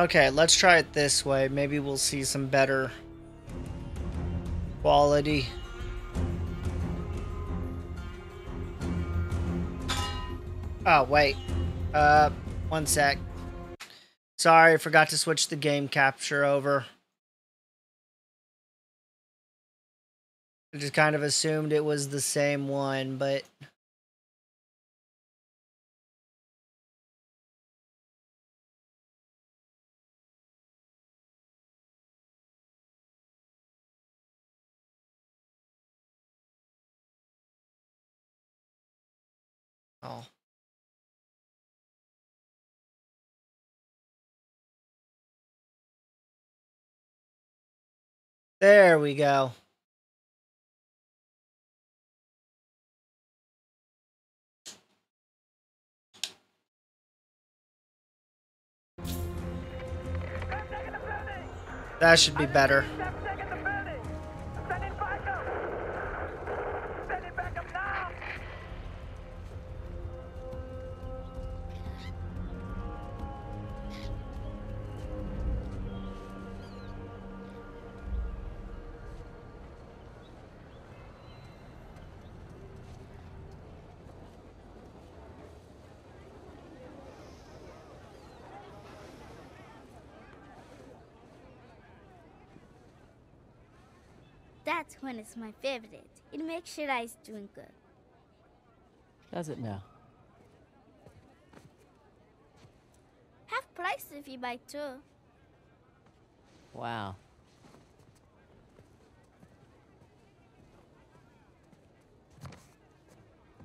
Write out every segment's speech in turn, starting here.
Okay, let's try it this way. Maybe we'll see some better quality. Oh, wait. Uh, one sec. Sorry, I forgot to switch the game capture over. I just kind of assumed it was the same one, but... There we go. That should be better. That's when it's my favorite. It makes your eyes twinkle. Does it now? Half price if you buy two. Wow.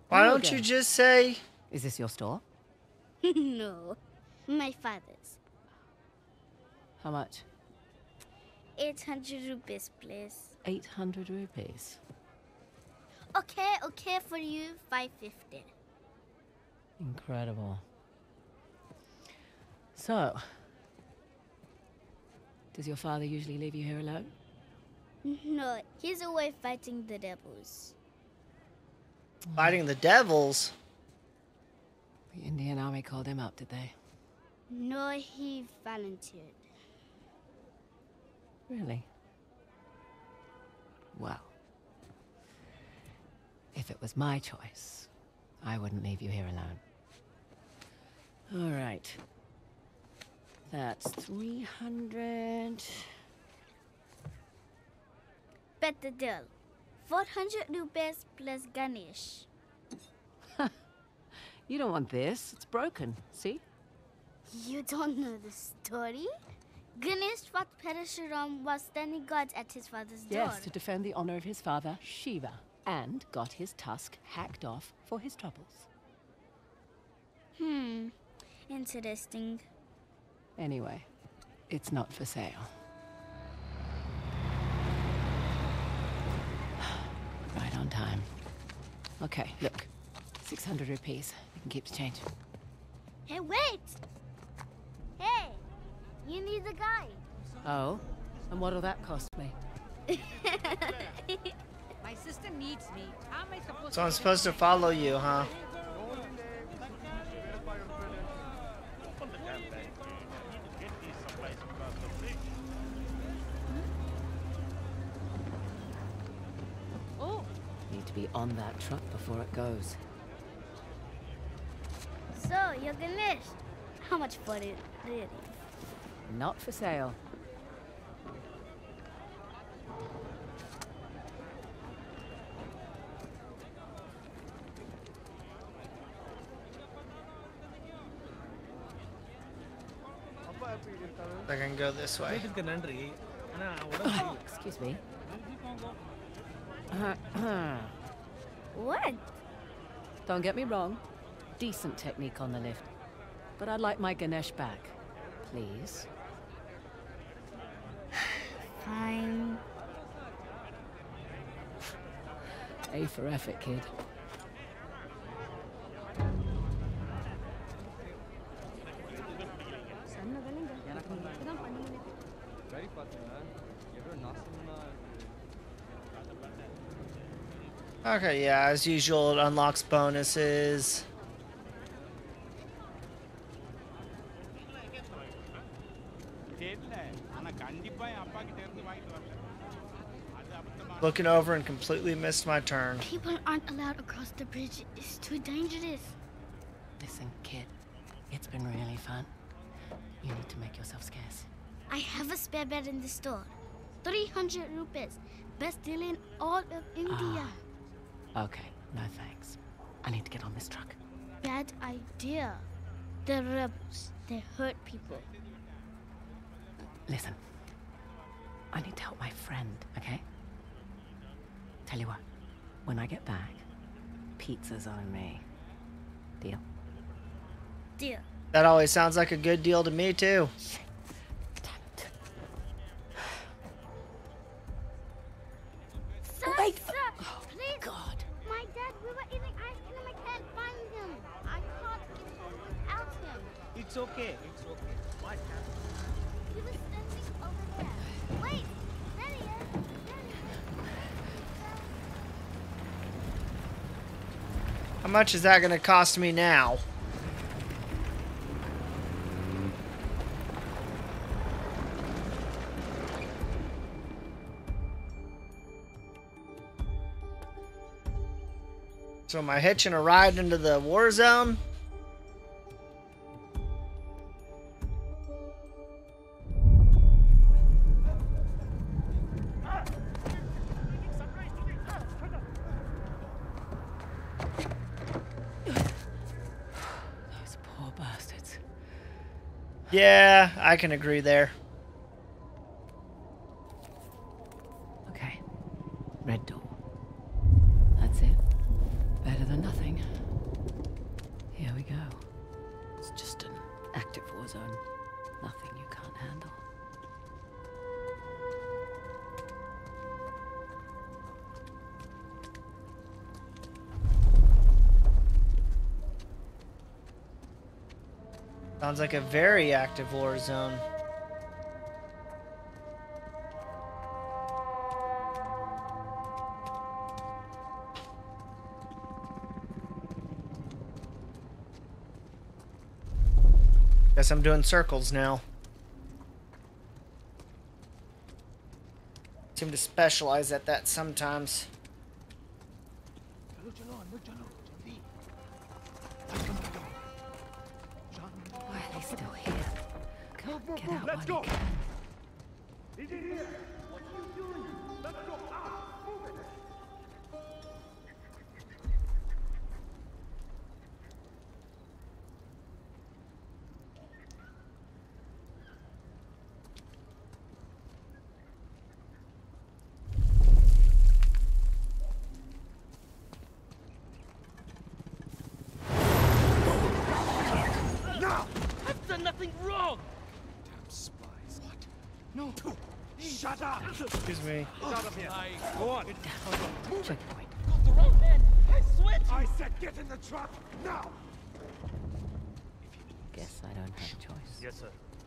Why don't you just say Is this your store? no, my father's. How much? 800 rupees, please. 800 rupees. Okay, okay for you, 550. Incredible. So, does your father usually leave you here alone? No, he's away fighting the devils. fighting the devils? The Indian army called him up, did they? No, he volunteered. Really? Well, if it was my choice, I wouldn't leave you here alone. All right. That's 300. Bet the deal. 400 rupees plus Ganesh. You don't want this. It's broken. See? You don't know the story? Ganesh fought Parashuram while standing guard at his father's door. Yes, to defend the honor of his father, Shiva, and got his tusk hacked off for his troubles. Hmm. Interesting. Anyway, it's not for sale. right on time. Okay, look. 600 rupees. You can keep the change. Hey, wait! Hey! You need a guide. Oh? And what'll that cost me? My sister needs me. How am I supposed So to I'm supposed to follow you, huh? Oh! Need to be on that truck before it goes. So, you're Ganesh. How much for it, really? Not for sale. I can go this way. Excuse me. what? Don't get me wrong. Decent technique on the lift. But I'd like my Ganesh back. Please. Fine. A for effort, kid. Okay, yeah, as usual, it unlocks bonuses. Looking over and completely missed my turn. People aren't allowed across the bridge. It's too dangerous. Listen, kid. It's been really fun. You need to make yourself scarce. I have a spare bed in the store. 300 rupees. Best deal in all of India. Ah. Okay, no thanks. I need to get on this truck. Bad idea. The rebels. They hurt people. Listen. I need to help my friend, okay? Tell you what, when I get back, pizza's on me. Deal? Deal. That always sounds like a good deal to me, too. Much is that going to cost me now? So am I hitching a ride into the war zone? I can agree there. Sounds like a very active war zone. Guess I'm doing circles now. Seem to specialize at that sometimes.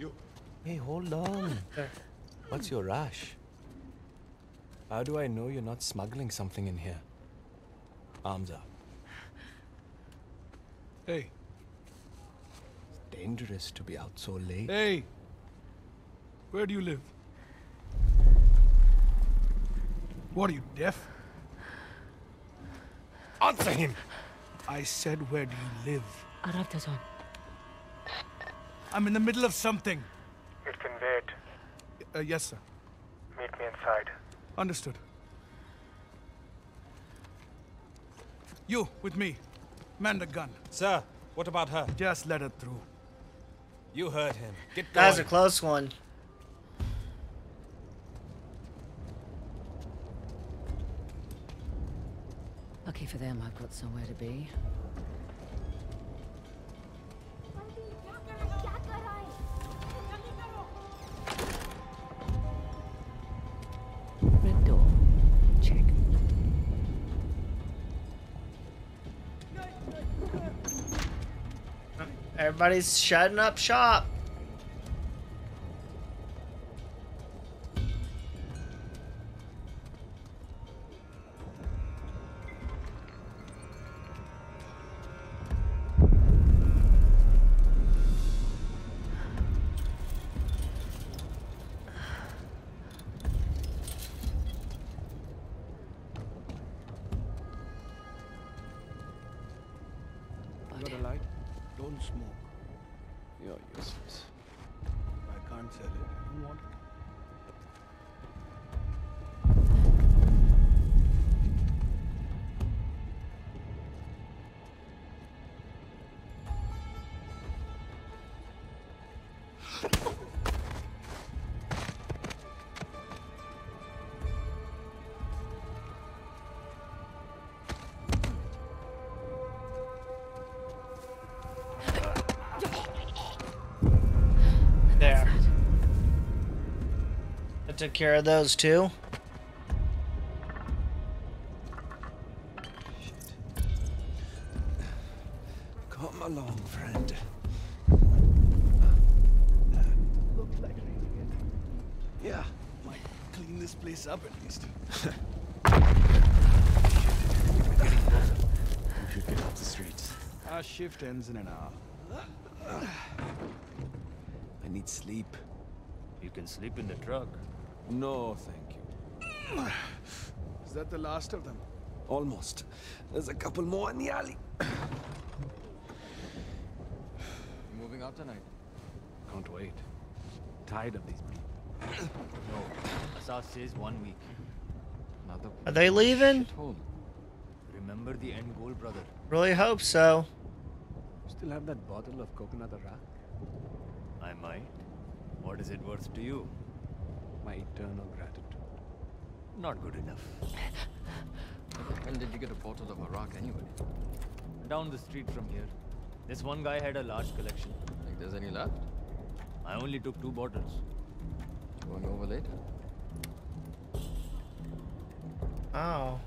You. Hey, hold on. What's your rush? How do I know you're not smuggling something in here? Arms up. Hey, It's Dangerous to be out so late. hey! Where do you live? What are you, deaf? Answer him! I said, where do you live? Aravtazon. I'm in the middle of something. It can wait. Uh, yes, sir. Meet me inside. Understood. You, with me. Man the gun. Sir, what about her? Just let her through. You heard him. Get That was a close one. Lucky for them, I've got somewhere to be. Everybody's shutting up shop. Took care of those two. Come along, friend. Looks like raining it. Yeah, might clean this place up at least. We should get off the streets. Our shift ends in an hour. I need sleep. You can sleep in the truck. No, thank you. Is that the last of them? Almost. There's a couple more in the alley. Moving out tonight. Can't wait. Tired of these people. No, Asav says one week. Another Are they leaving? shithole. Remember the end goal, brother. Really hope so. Still have that bottle of coconut arak? I might. What is it worth to you? My eternal gratitude. Not good enough. When did you get a bottle of Arak anyway? Down the street from here. This one guy had a large collection. Think there's any left? I only took two bottles. Going over later? Oh.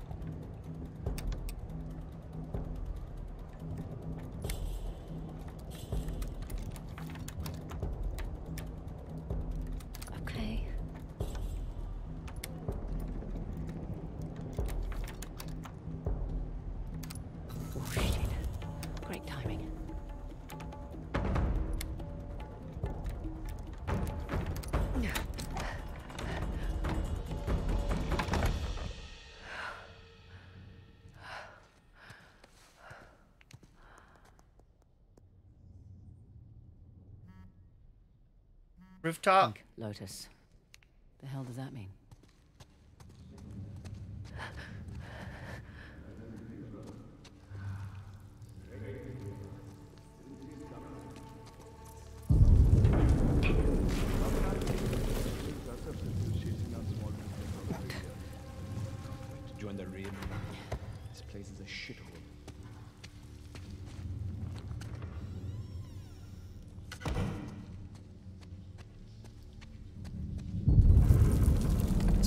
Rooftop. Pink Lotus. Oh,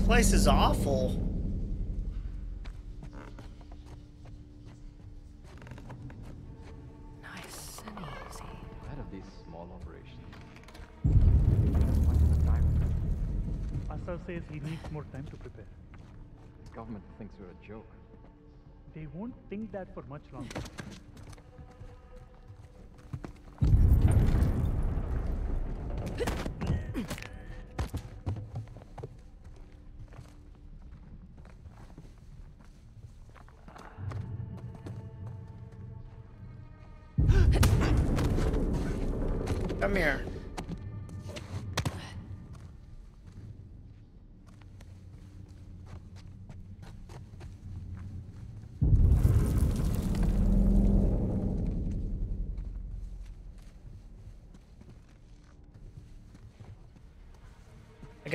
place is awful. Nice and easy. Tired of these small operations. Asav says he needs more time to prepare. The government thinks we're a joke. They won't think that for much longer.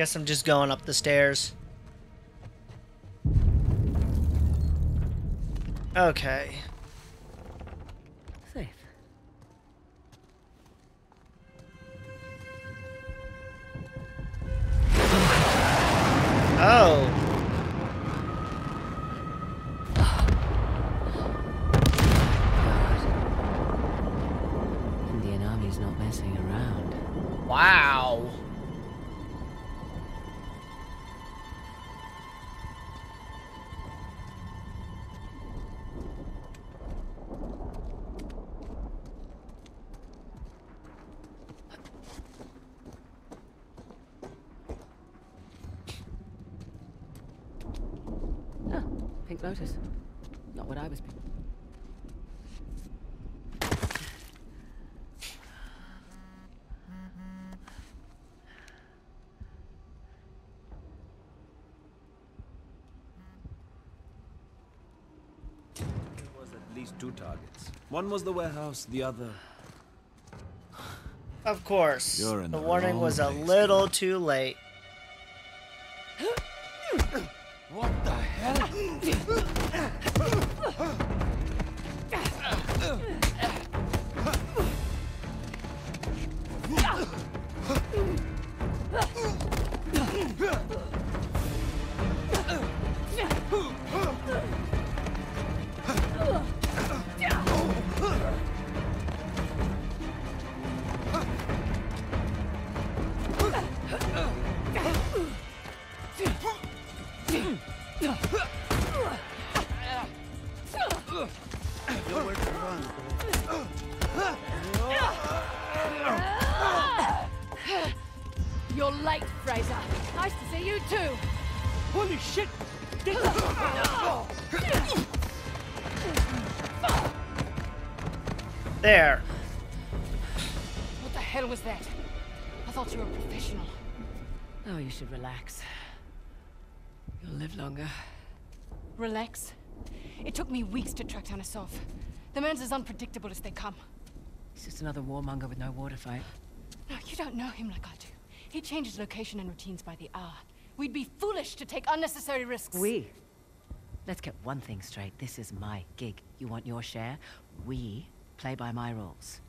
Guess I'm just going up the stairs. Okay. notice. Not what I was... two targets. One was the warehouse, the other... Of course. The warning was a little too late. It took me weeks to track down Asav. The man's as unpredictable as they come. He's just another warmonger with no war to fight. No, you don't know him like I do. He changes location and routines by the hour. We'd be foolish to take unnecessary risks. We? Let's get one thing straight. This is my gig. You want your share? We play by my rules.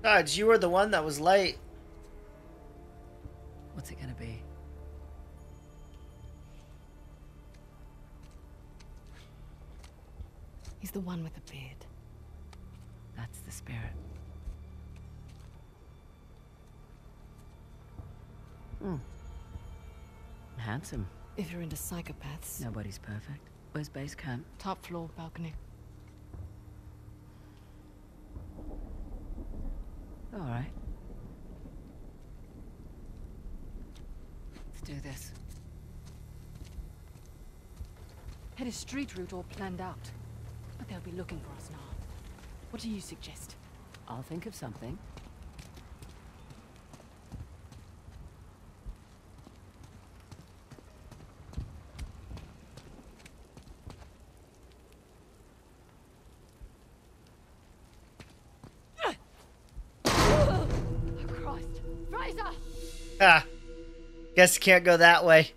Besides, you were the one that was late. What's it gonna be? He's the one with the beard. That's the spirit. Hmm. Handsome. If you're into psychopaths. Nobody's perfect. Where's base camp? Top floor, balcony. All right. Let's do this. Had a street route all planned out. But they'll be looking for us now. What do you suggest? I'll think of something. Oh, Christ. Ah. Guess you can't go that way.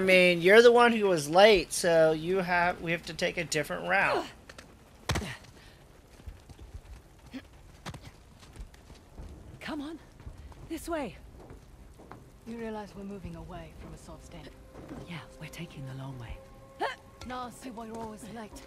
I mean, you're the one who was late, so you have we have to take a different route. Come on. This way. You realize we're moving away from Asav's den. Yeah, we're taking the long way. Now I see why you're always late.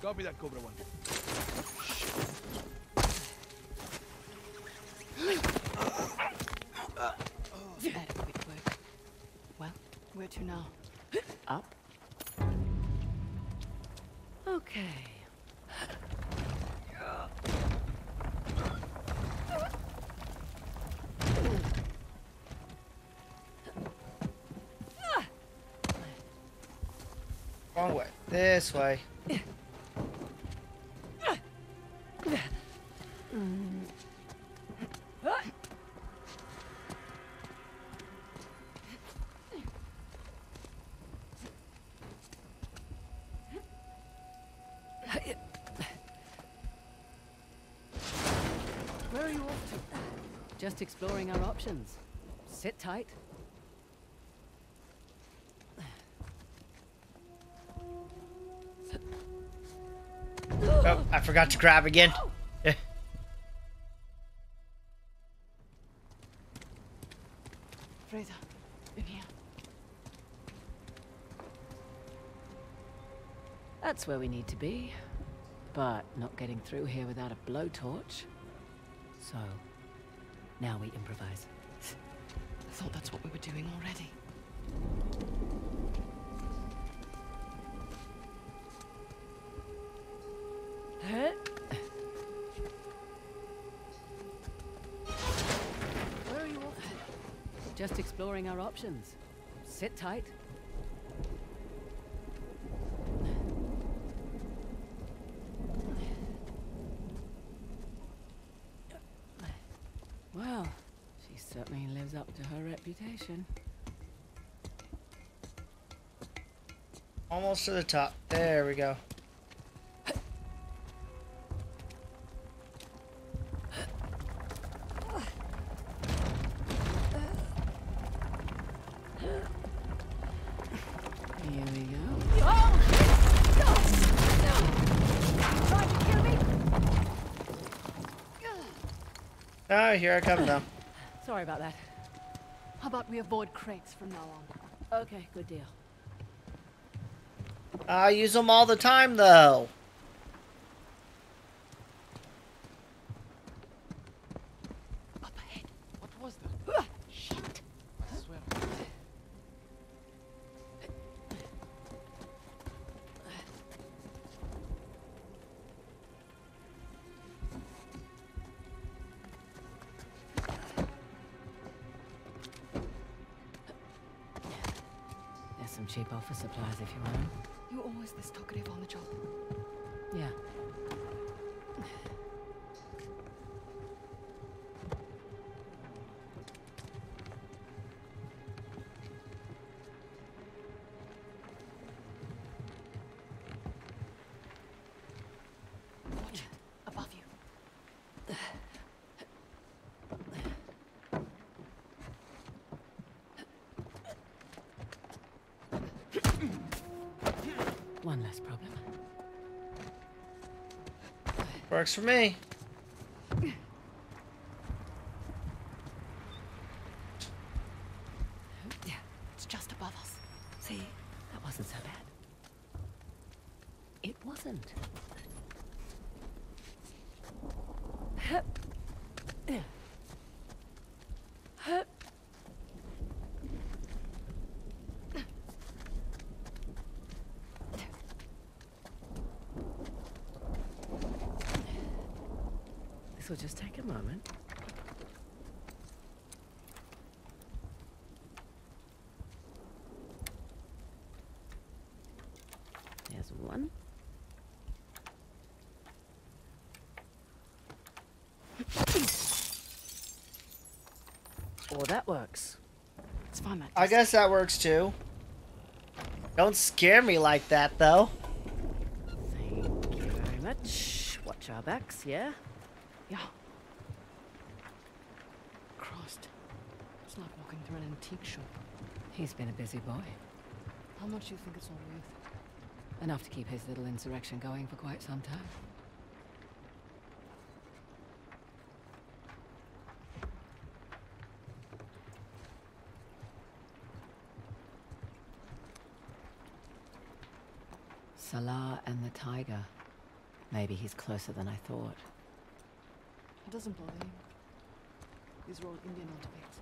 Copy that, Cobra 1. Adequate work. Well, where to now? Up. Okay. Wrong way. This way. Exploring our options. Sit tight. Oh, I forgot to grab again. Oh! Frazer, in here. That's where we need to be. But not getting through here without a blowtorch. So, now we improvise. I thought that's what we were doing already. Where are you off to? Just exploring our options. Sit tight. Well, she certainly lives up to her reputation. Almost to the top. There we go. Here we go. Oh, here I come now. Sorry about that. How about we avoid crates from now on? Okay, good deal. I use them all the time, though. Up ahead. What was that? Shit. I swear. There's some cheap office supplies if you want You're always this talkative on the job. Yeah. Works for me. It's just above us. See, that wasn't so bad. It wasn't. This will just take a moment. There's one. Oh, that works. It's fine, Matt. I guess that works too. Don't scare me like that, though. Thank you very much. Watch our backs? Yeah. Christ. It's like walking through an antique shop. He's been a busy boy. How much do you think it's all worth? Enough to keep his little insurrection going for quite some time. Salah and the tiger. Maybe he's closer than I thought. It doesn't bother you. These are all Indian artifacts.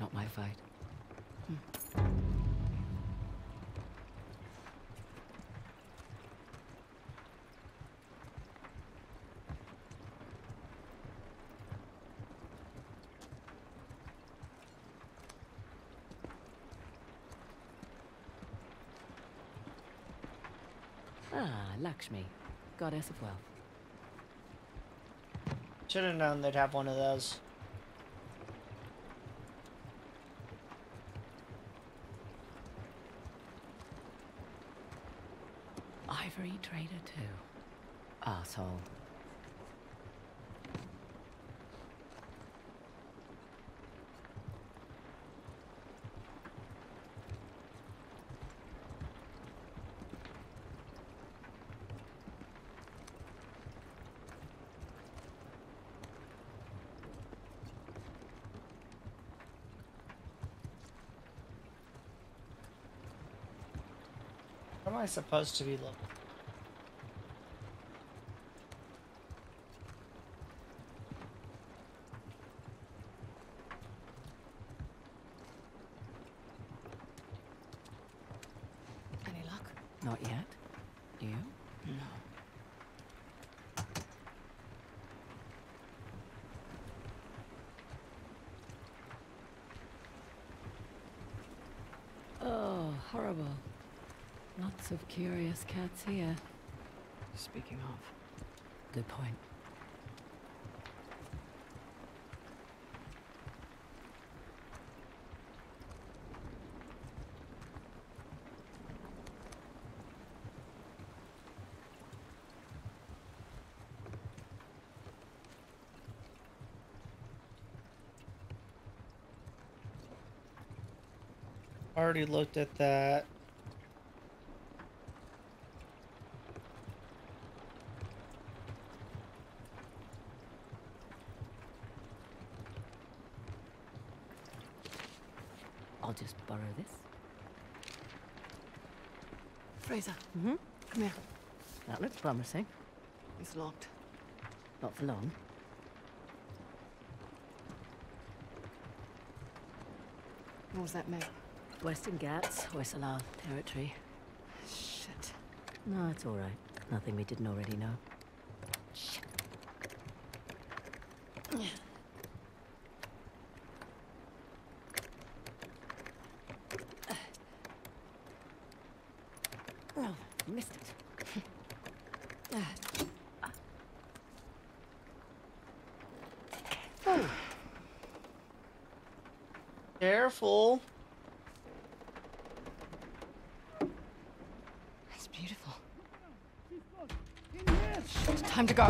Not my fight. Ah, Lakshmi, goddess of wealth. Should have known they'd have one of those. Trader too. Asshole. What am I supposed to be looking? Any luck? Not yet. You? No. Oh, horrible. Lots of curious cats here. Speaking of. Good point. Already looked at that. I'll just borrow this. Frazer, Mm-hmm. come here. That looks promising. It's locked. Not for long. What was that map? Western Ghats, Hoysala territory. Shit. No, it's all right. Nothing we didn't already know. Oh, missed it. Careful. It's beautiful. Shit, time to go.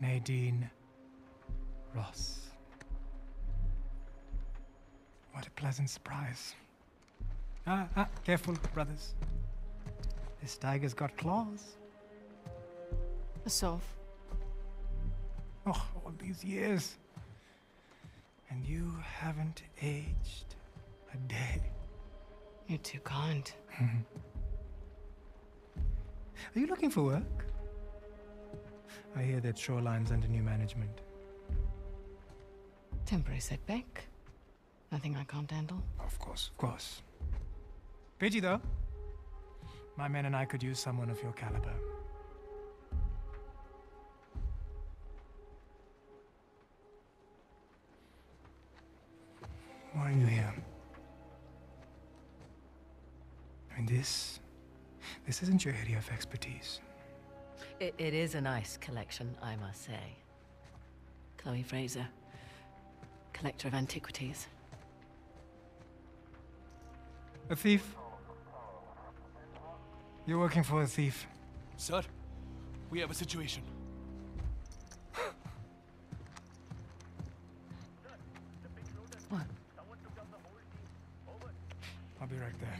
Nadine Ross. What a pleasant surprise. Ah, ah, careful, brothers. This tiger's got claws. Asav. Oh, all these years. And you haven't aged a day. You're too kind. Are you looking for work? I hear that Shoreline's under new management. Temporary setback. Nothing I can't handle. Of course, of course. Pidgey, though. My men and I could use someone of your caliber. Why are you here? I mean, this. This isn't your area of expertise. It, it is a nice collection, I must say. Chloe Frazer, collector of antiquities. A thief? You're working for a thief. Sir, we have a situation. What? I'll be right there.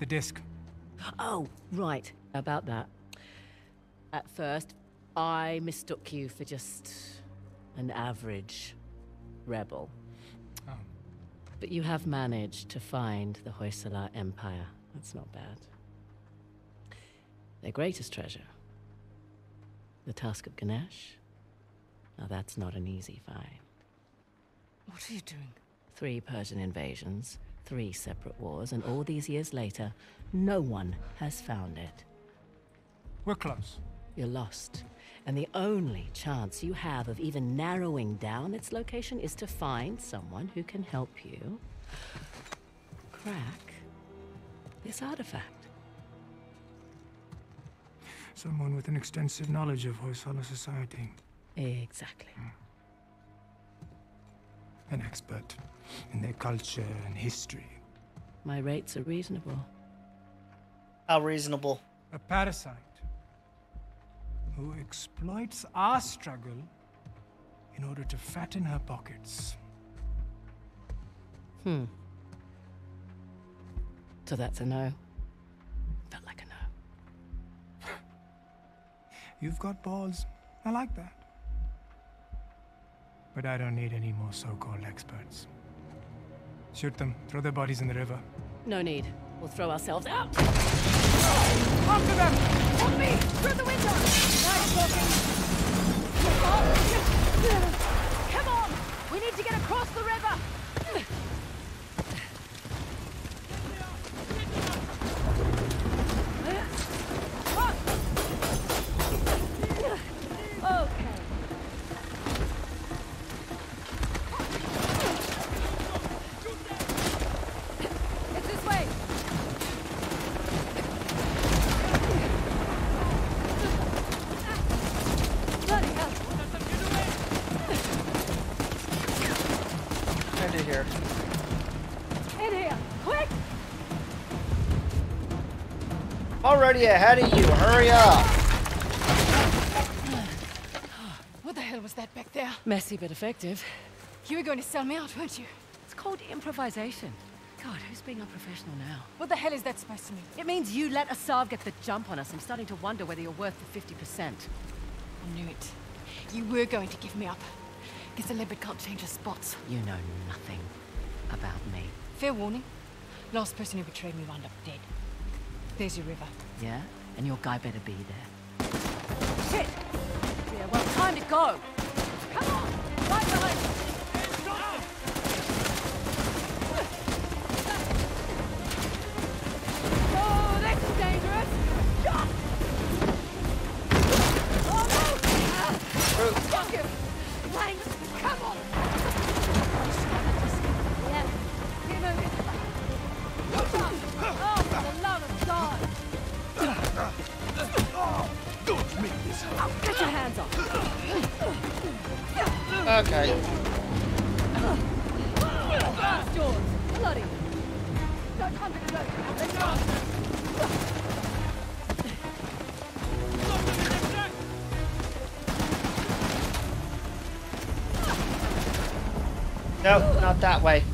The disc. Oh, right. About that. At first, I mistook you for just an average rebel. But you have managed to find the Hoysala Empire. That's not bad. Their greatest treasure, the Tusk of Ganesh. Now that's not an easy find. What are you doing? Three Persian invasions, three separate wars, and all these years later, no one has found it. We're close. You're lost. And the only chance you have of even narrowing down its location is to find someone who can help you crack this artifact. Someone with an extensive knowledge of Hoysala society. Exactly. Hmm. An expert in their culture and history. My rates are reasonable. How reasonable? A parasite who exploits our struggle in order to fatten her pockets. Hmm. So that's a no. Felt like a no. You've got balls. I like that. But I don't need any more so-called experts. Shoot them. Throw their bodies in the river. No need. We'll throw ourselves out. After them! Help me! Through the window! Nice walking! Come on! We need to get across the river! Already ahead of you. Hurry up. What the hell was that back there? Messy but effective. You were going to sell me out, weren't you? It's called improvisation. God, who's being unprofessional now? What the hell is that supposed to mean? It means you let Asav get the jump on us. I'm starting to wonder whether you're worth the 50%. I knew it. You were going to give me up. Guess a leopard can't change his spots. You know nothing about me. Fair warning. Last person who betrayed me wound up dead. There's your river. Yeah? And your guy better be there. Shit! Yeah, well, time to go! Come on! Right behind you! Oh, this is dangerous! Shot! Oh, no! Fuck him! Thanks! Come on! Okay. Nope, not that way.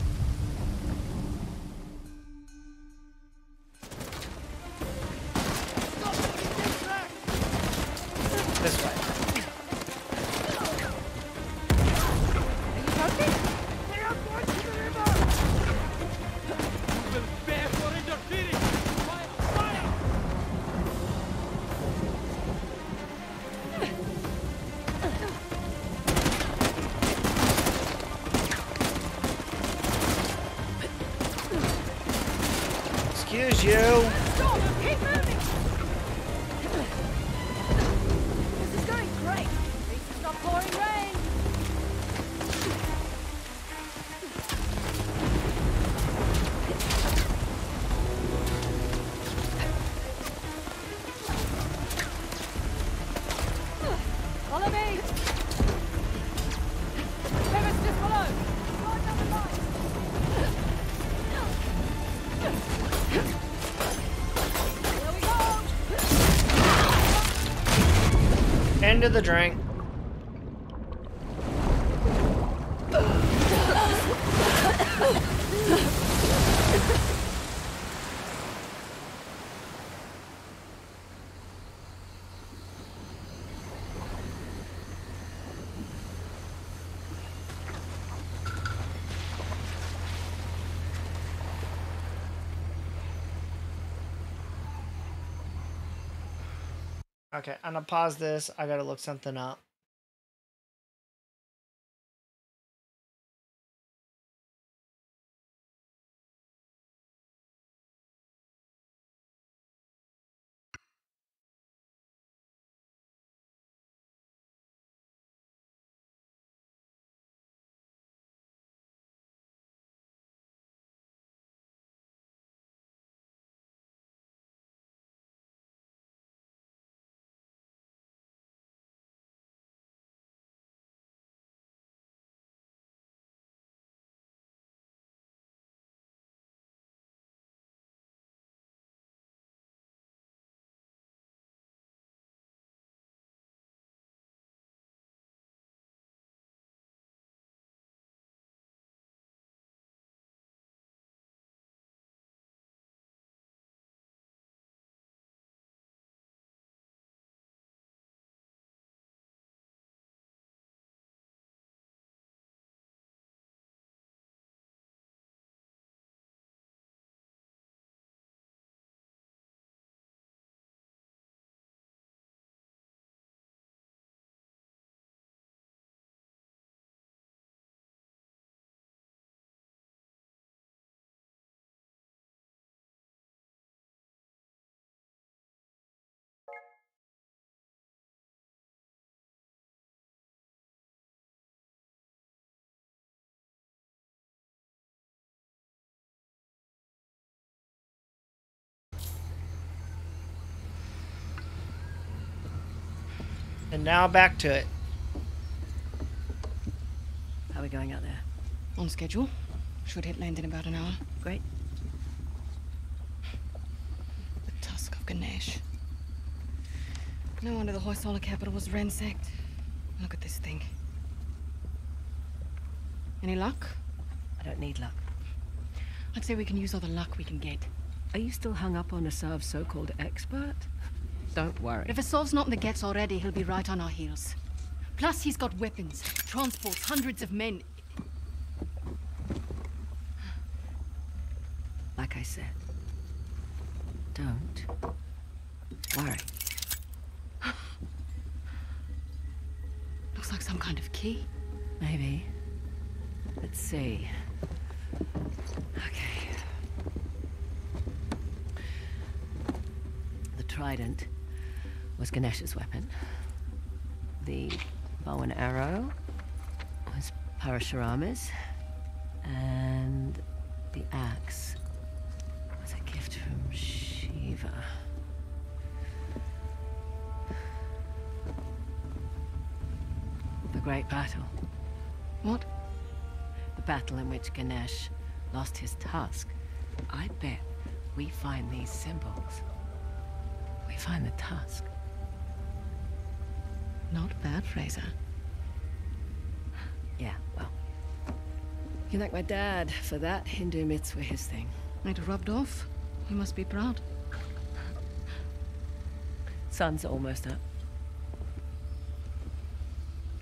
Into the drink. Okay, I'm gonna pause this. I gotta look something up. And now back to it. How are we going out there? On schedule. Should hit land in about an hour. Great. The tusk of Ganesh. No wonder the Hoysala capital was ransacked. Look at this thing. Any luck? I don't need luck. I'd say we can use all the luck we can get. Are you still hung up on Asav's so-called expert? Don't worry. If Asav's not in the Ghats already, he'll be right on our heels. Plus, he's got weapons, transports, hundreds of men. Like I said, don't worry. Looks like some kind of key. Maybe. Let's see. Okay. The trident was Ganesh's weapon. The bow and arrow was Parashurama's. And the axe was a gift from Shiva. The Great Battle. What? The battle in which Ganesh lost his tusk. I bet we find these symbols. We find the tusk. Not bad, Frazer. Yeah, well. You thank my dad for that. Hindu myths were his thing. It rubbed off. You must be proud. Sun's almost up.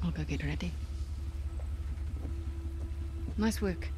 I'll go get ready. Nice work.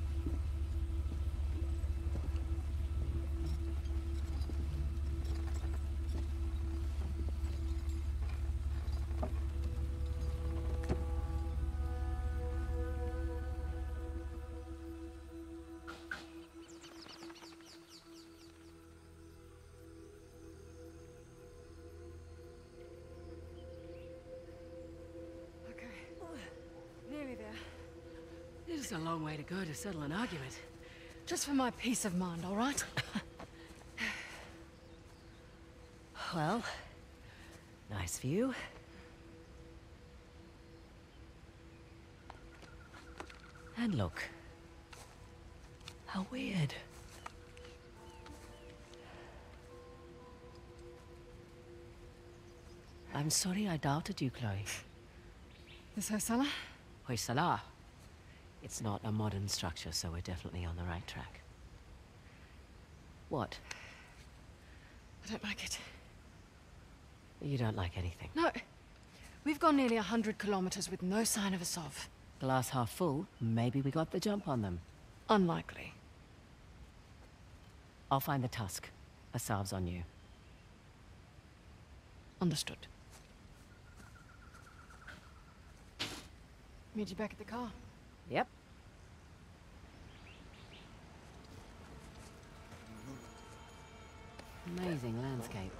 Go to settle an argument. Just for my peace of mind, all right? Well, nice view. And look. How weird. I'm sorry I doubted you, Chloe. This Hoysala? Hoysala. It's not a modern structure, so we're definitely on the right track. What? I don't like it. You don't like anything. No. We've gone nearly a hundred kilometers with no sign of Asav. Glass half full, maybe we got the jump on them. Unlikely. I'll find the tusk. Asav's on you. Understood. Meet you back at the car. Yep. Amazing landscape.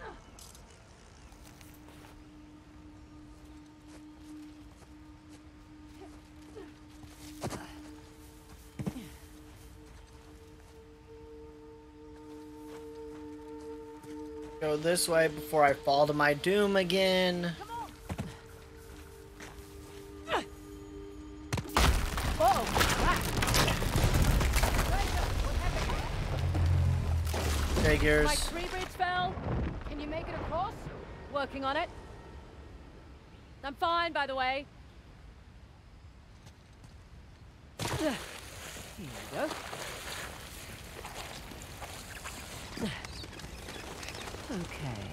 Go this way before I fall to my doom again. Figures. My tree bridge fell. Can you make it across? Working on it. I'm fine, by the way. Here we go. Okay.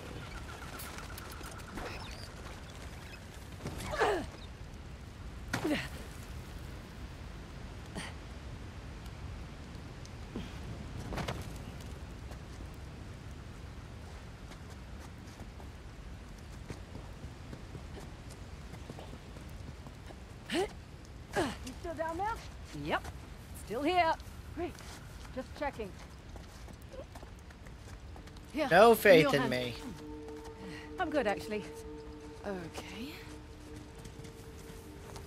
You still down there? Yep. Still here. Great. Just checking. Here. No faith your in me. I'm good, actually. Okay.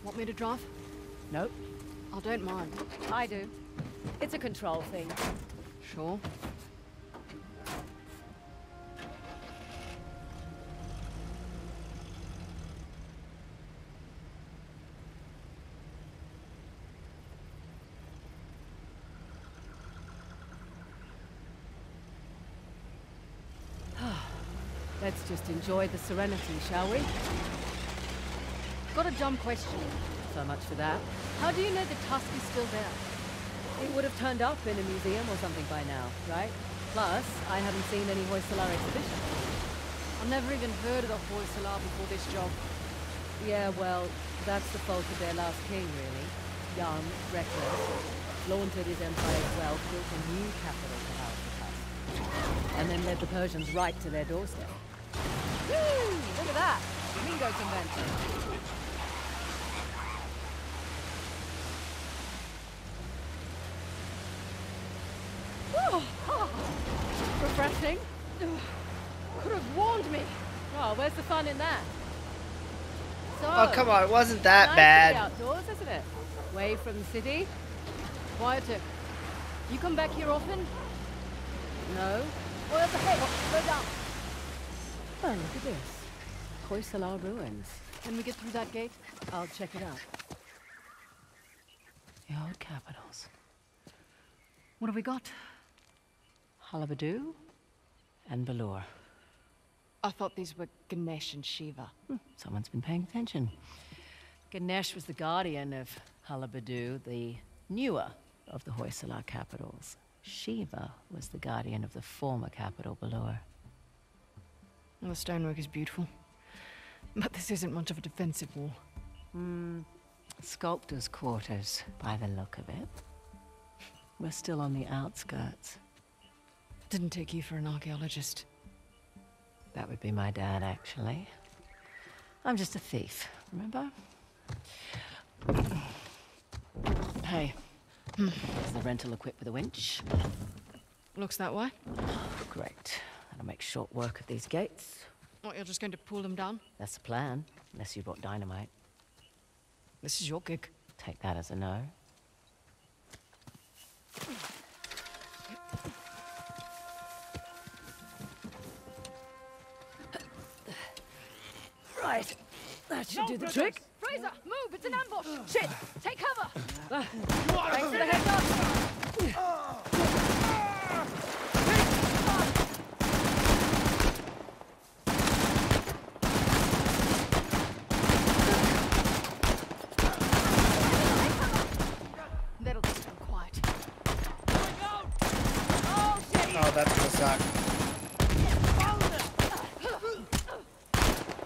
Want me to drive? Nope. I don't mind. I do. It's a control thing. Sure. Enjoy the serenity, shall we? Got a dumb question. So much for that. How do you know the tusk is still there? It would have turned up in a museum or something by now, right? Plus, I haven't seen any Hoysala exhibition. I've never even heard of the Hoysala before this job. Yeah, well, that's the fault of their last king, really. Young, reckless, flaunted his empire's wealth, built a new capital to house the tusk. And then led the Persians right to their doorstep. Woo! Look at that! Mingo convention. Oh, oh, refreshing. Could have warned me. Oh, where's the fun in that? So, Oh, come on. It wasn't that nice bad. Outdoors, isn't it? Away from the city. Quieter. You come back here often? No. Well, there's a hey, slow down. Oh, look at this. Hoysala ruins. Can we get through that gate? I'll check it out. The old capitals. What have we got? Halebidu and Belur. I thought these were Ganesh and Shiva. Hmm, someone's been paying attention. Ganesh was the guardian of Halebidu, the newer of the Hoysala capitals. Shiva was the guardian of the former capital, Belur. The stonework is beautiful. But this isn't much of a defensive wall. Hmm. Sculptor's quarters, by the look of it. We're still on the outskirts. Didn't take you for an archaeologist. That would be my dad, actually. I'm just a thief, remember? Hey, is the rental equipped with a winch? Looks that way. Great. That'll make short work of these gates. What, you're just going to pull them down? That's the plan, unless you brought dynamite. This is your gig. Take that as a no. Right. That should do the trick. Frazer, move! It's an ambush! Shit! Take cover! Thanks for the heads up! Ah. That'll keep them quiet. Oh, that's gonna suck.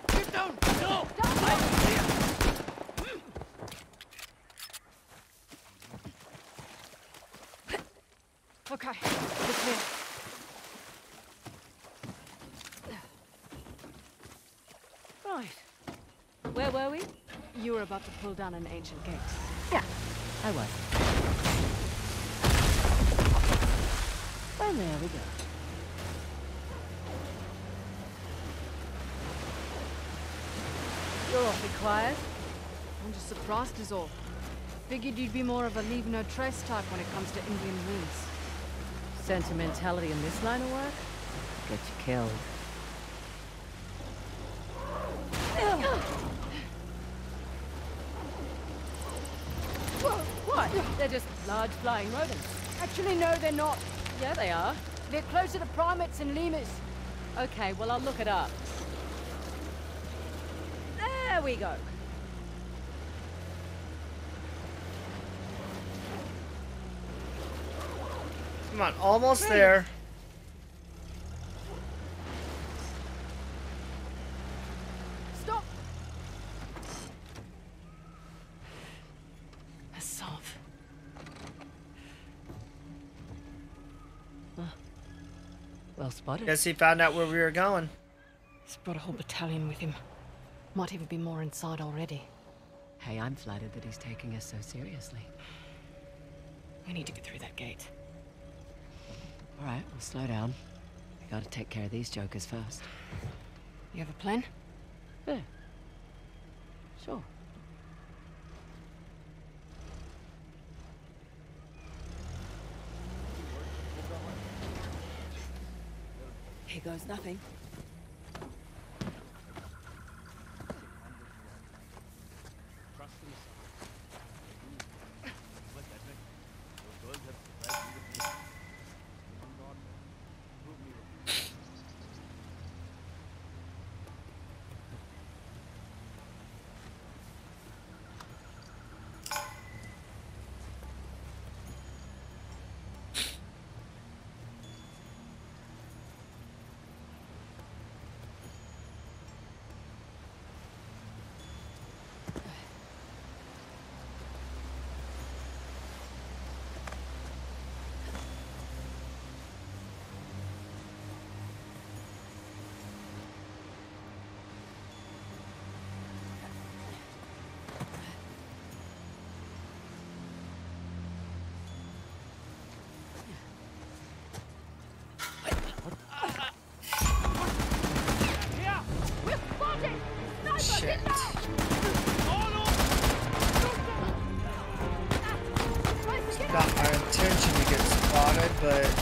Get down! No! Okay, we're clear. Right. Where were we? You were about to pull down an ancient gate. Yeah, I was. And there we go. You're awfully quiet. I'm just surprised is all. Figured you'd be more of a leave no trace type when it comes to Indian ruins. Sentimentality in this line of work? Get you killed. What? They're just large flying rodents. Actually, no, they're not. Yeah, they are. They're closer to primates and lemurs. Okay, well, I'll look it up. There we go. Come on, almost there. Stop! Asav. Well spotted. Guess he found out where we were going. He's brought a whole battalion with him. Might even be more inside already. Hey, I'm flattered that he's taking us so seriously. We need to get through that gate. All right, we'll slow down. We gotta take care of these jokers first. You have a plan? Yeah. Sure. Here goes nothing. But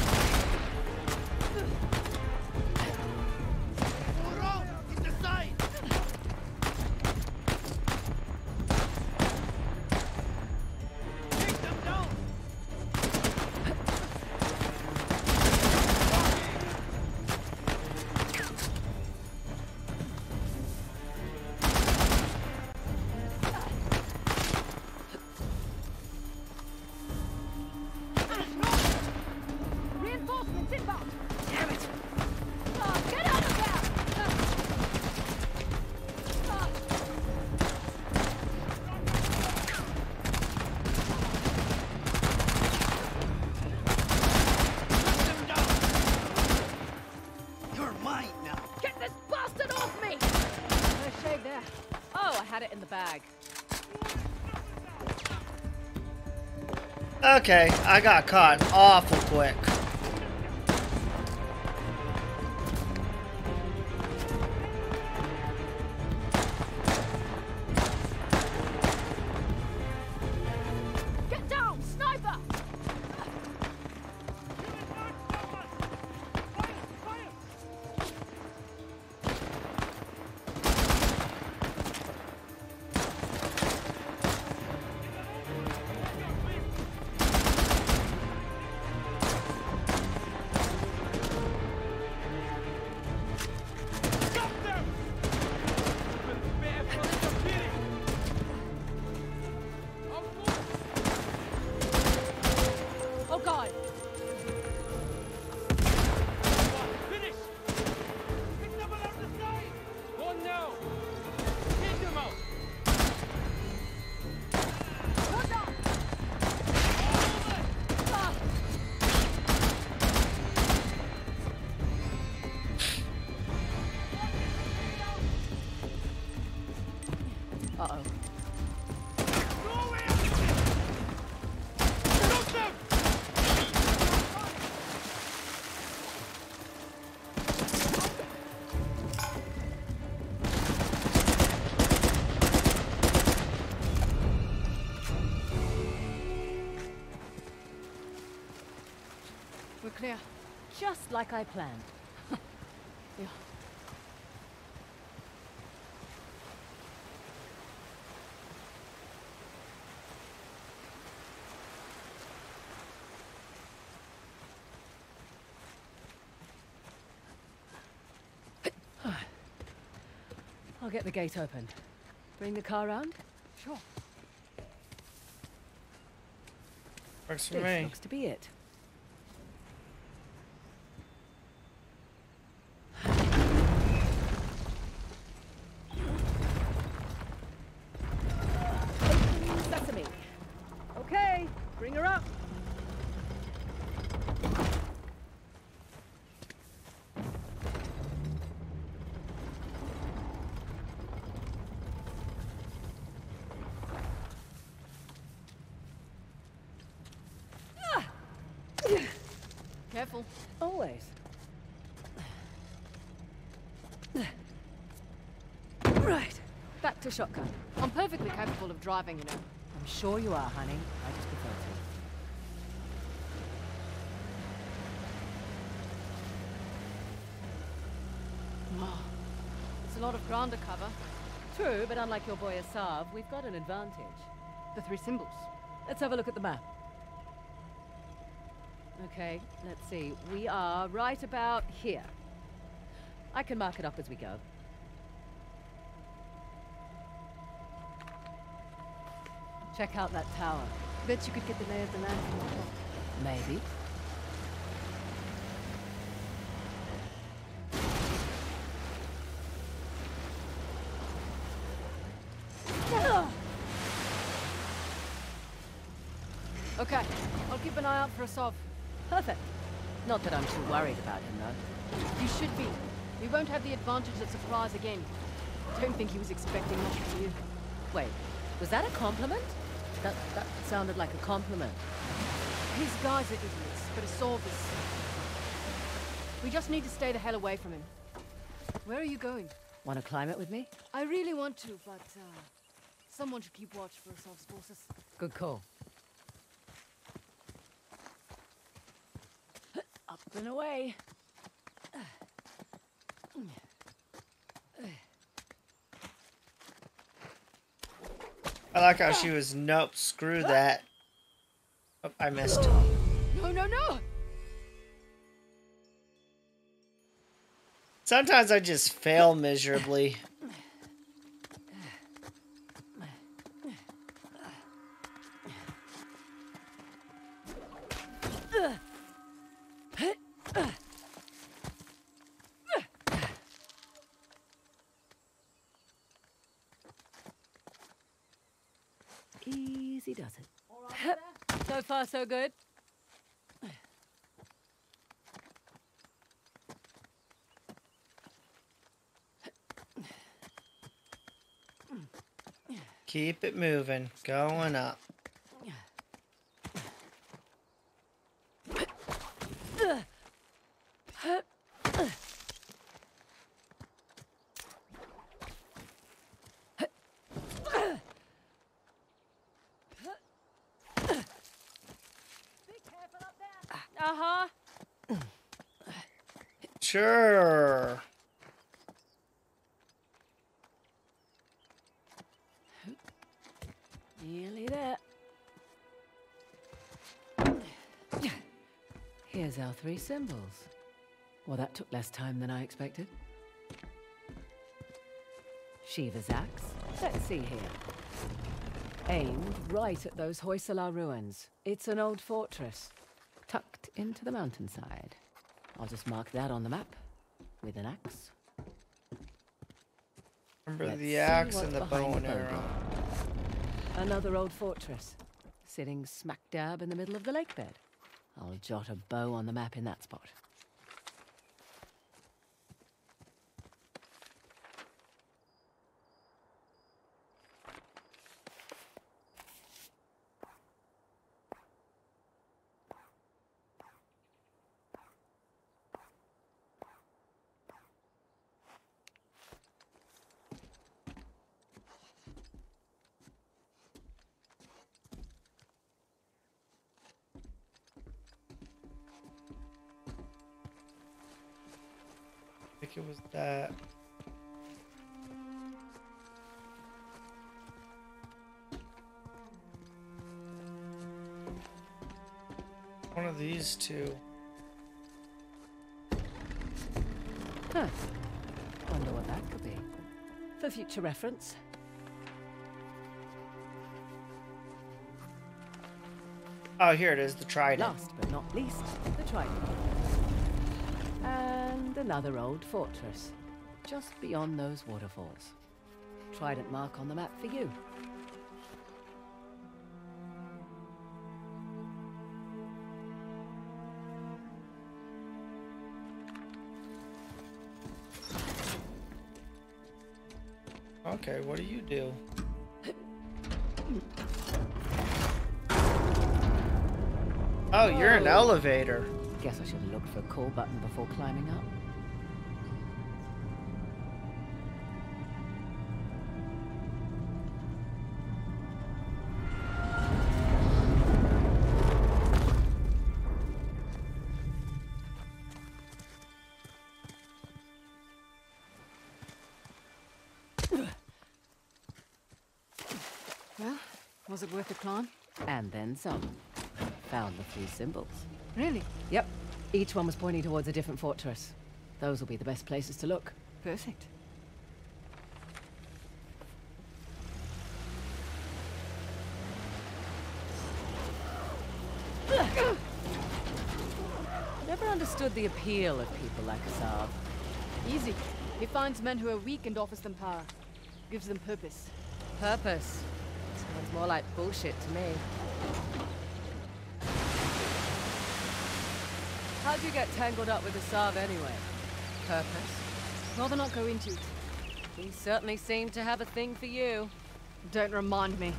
okay, I got caught awful quick. Like I planned. yeah. I'll get the gate open. Bring the car round? Sure. Works for This me. looks to be it. Sesame. Okay, bring her up. Careful. Always. Right. Back to shotgun. I'm perfectly capable of driving, you know. I'm sure you are, honey. I just prefer to. Wow. It's a lot of ground to cover. True, but unlike your boy Asav, we've got an advantage. The three symbols. Let's have a look at the map. Okay, let's see. We are right about here. I can mark it up as we go. Check out that tower. Bet you could get the lay of the land from the top. Maybe. Okay, I'll keep an eye out for Asav. Perfect. Not that I'm too worried about him, though. You should be. We won't have the advantage of surprise again. Don't think he was expecting much from you. Wait, was that a compliment? That, that sounded like a compliment. His guys are idiots, but Asav is... We just need to stay the hell away from him. Where are you going? Want to climb it with me? I really want to, but uh, someone should keep watch for Asav's forces. Good call. Up and away. I like how she was, nope, screw that. Oh, I missed. No, no, no! Sometimes I just fail miserably. Easy does it. So far, so good. Keep it moving. Going up. Three symbols. Well, that took less time than I expected. Shiva's axe. Let's see here. Aimed right at those Hoysala ruins. It's an old fortress, tucked into the mountainside. I'll just mark that on the map with an axe. Remember Let's the axe and the bow and arrow. Another old fortress, sitting smack dab in the middle of the lake bed. I'll jot a bow on the map in that spot. Was that. One of these two. Huh. Wonder what that could be. For future reference. Oh, here it is, the trident. Last but not least, the trident. Uh, And another old fortress, just beyond those waterfalls. Trident mark on the map for you. Okay, what do you do? Oh, you're an oh. elevator. Guess I should have looked for a call button before climbing up. Well, was it worth the climb? And then some. Found the three symbols. Really? Yep. Each one was pointing towards a different fortress. Those will be the best places to look. Perfect. Never understood the appeal of people like Asav. Easy. He finds men who are weak and offers them power. Gives them purpose. Purpose. Sounds more like bullshit to me. How'd you get tangled up with the Asav anyway? Purpose? Rather not go into it. He certainly seemed to have a thing for you. Don't remind me.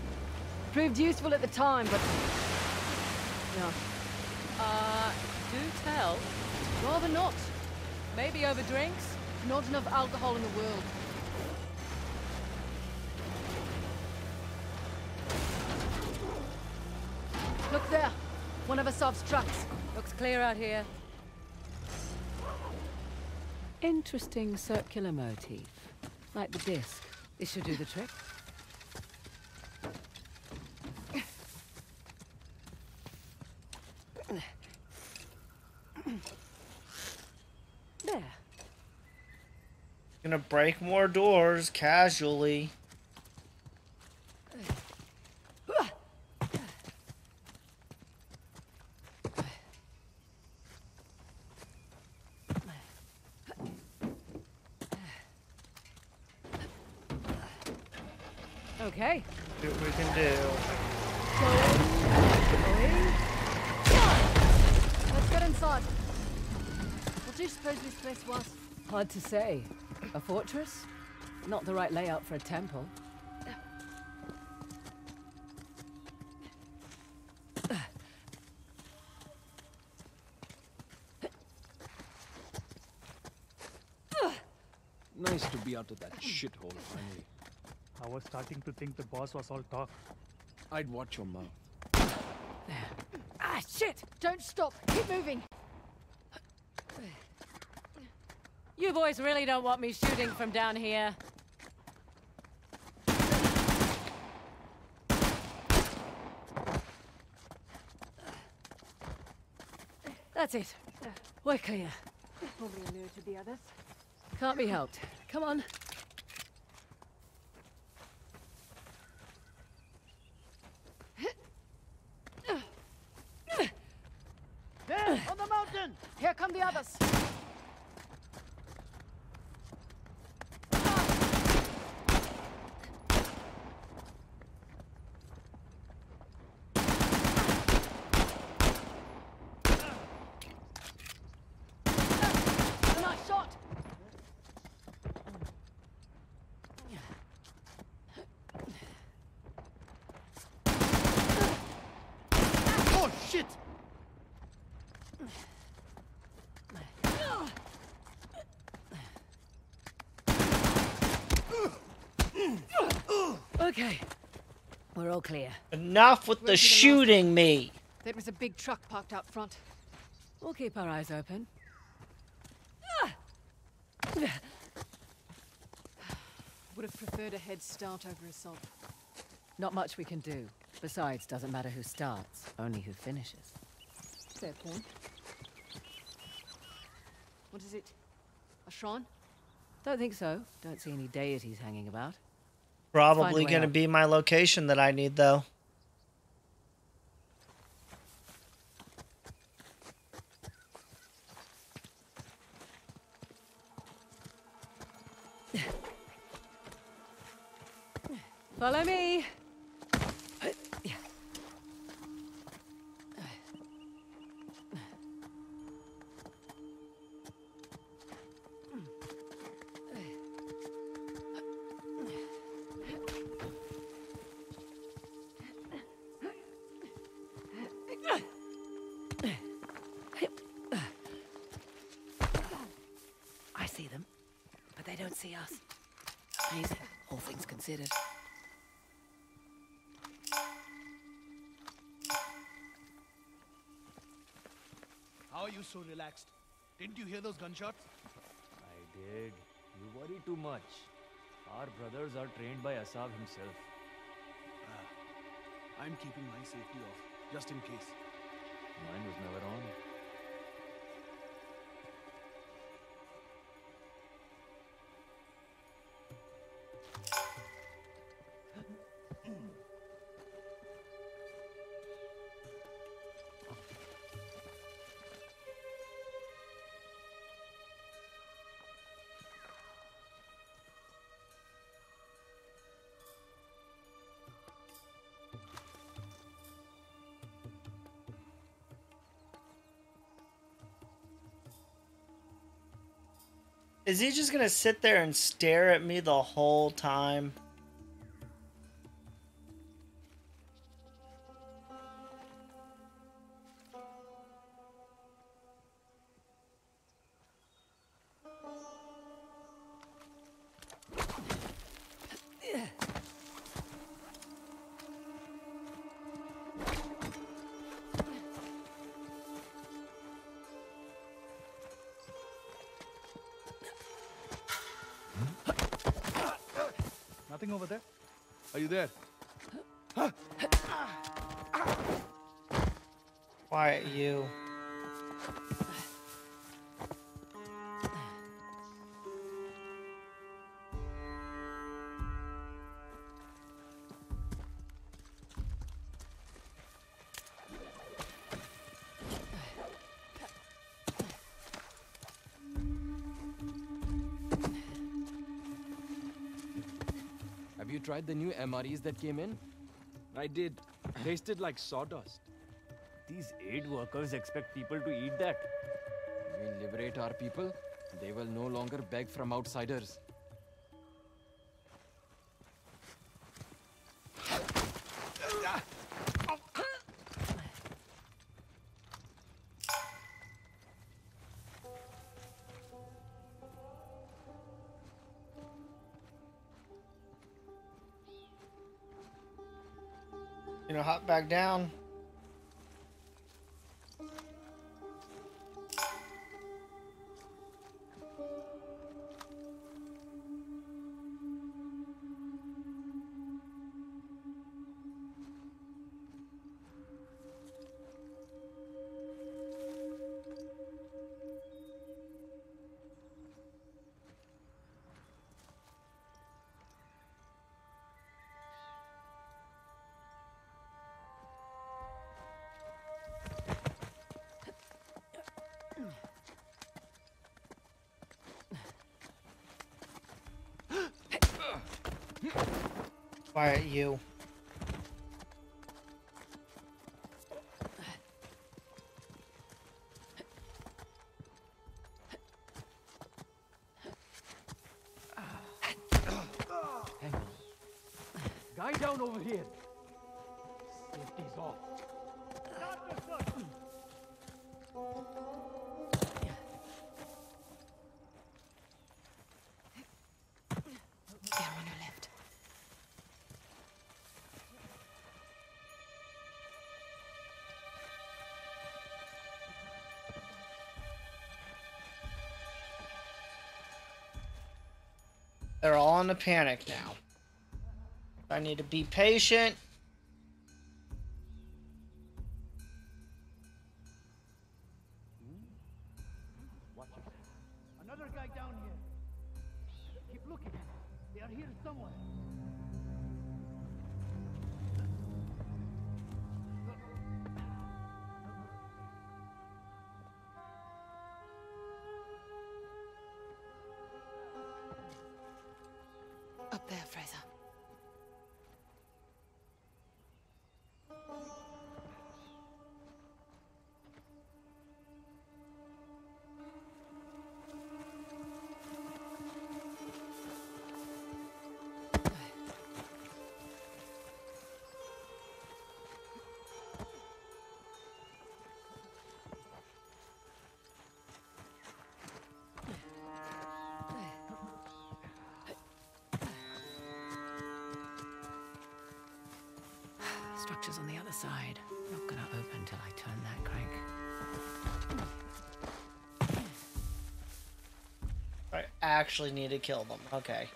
Proved useful at the time, but... No. Uh, do tell. Rather not. Maybe over drinks? Not enough alcohol in the world. Look there! One of Asav's trucks. Looks clear out here. Interesting circular motif. Like the disc. This should do the trick. There. Gonna break more doors casually. Okay. See what we can do. Let's get inside. What do you suppose this place was? Hard to say. A fortress? Not the right layout for a temple. Nice to be out of that shithole finally. I was starting to think the boss was all talk. I'd watch your mouth. There. Ah, shit! Don't stop. Keep moving. You boys really don't want me shooting from down here. That's it. We're clear. Probably alerted the others. Can't be helped. Come on. There, on the mountain! Here come the others. Nice shot! Shit! Okay. We're all clear. Enough with the Where's the last- shooting me. There was a big truck parked out front. We'll keep our eyes open. Would have preferred a head start over Asav. Not much we can do. Besides, doesn't matter who starts, only who finishes. Fair point. What is it? A shrine? Don't think so. Don't see any deities hanging about. Probably gonna up. be my location that I need though. Follow me. You so relaxed? Didn't you hear those gunshots? I did. You worry too much. Our brothers are trained by Asav himself. Ah, I'm keeping my safety off, just in case. Mine was never on. Is he just gonna sit there and stare at me the whole time? Are tried the new MREs that came in? I did. Tasted like sawdust. These aid workers expect people to eat that. We liberate our people, they will no longer beg from outsiders. Quiet, you. They're all in a panic now. I need to be patient. I actually need to kill them. Okay.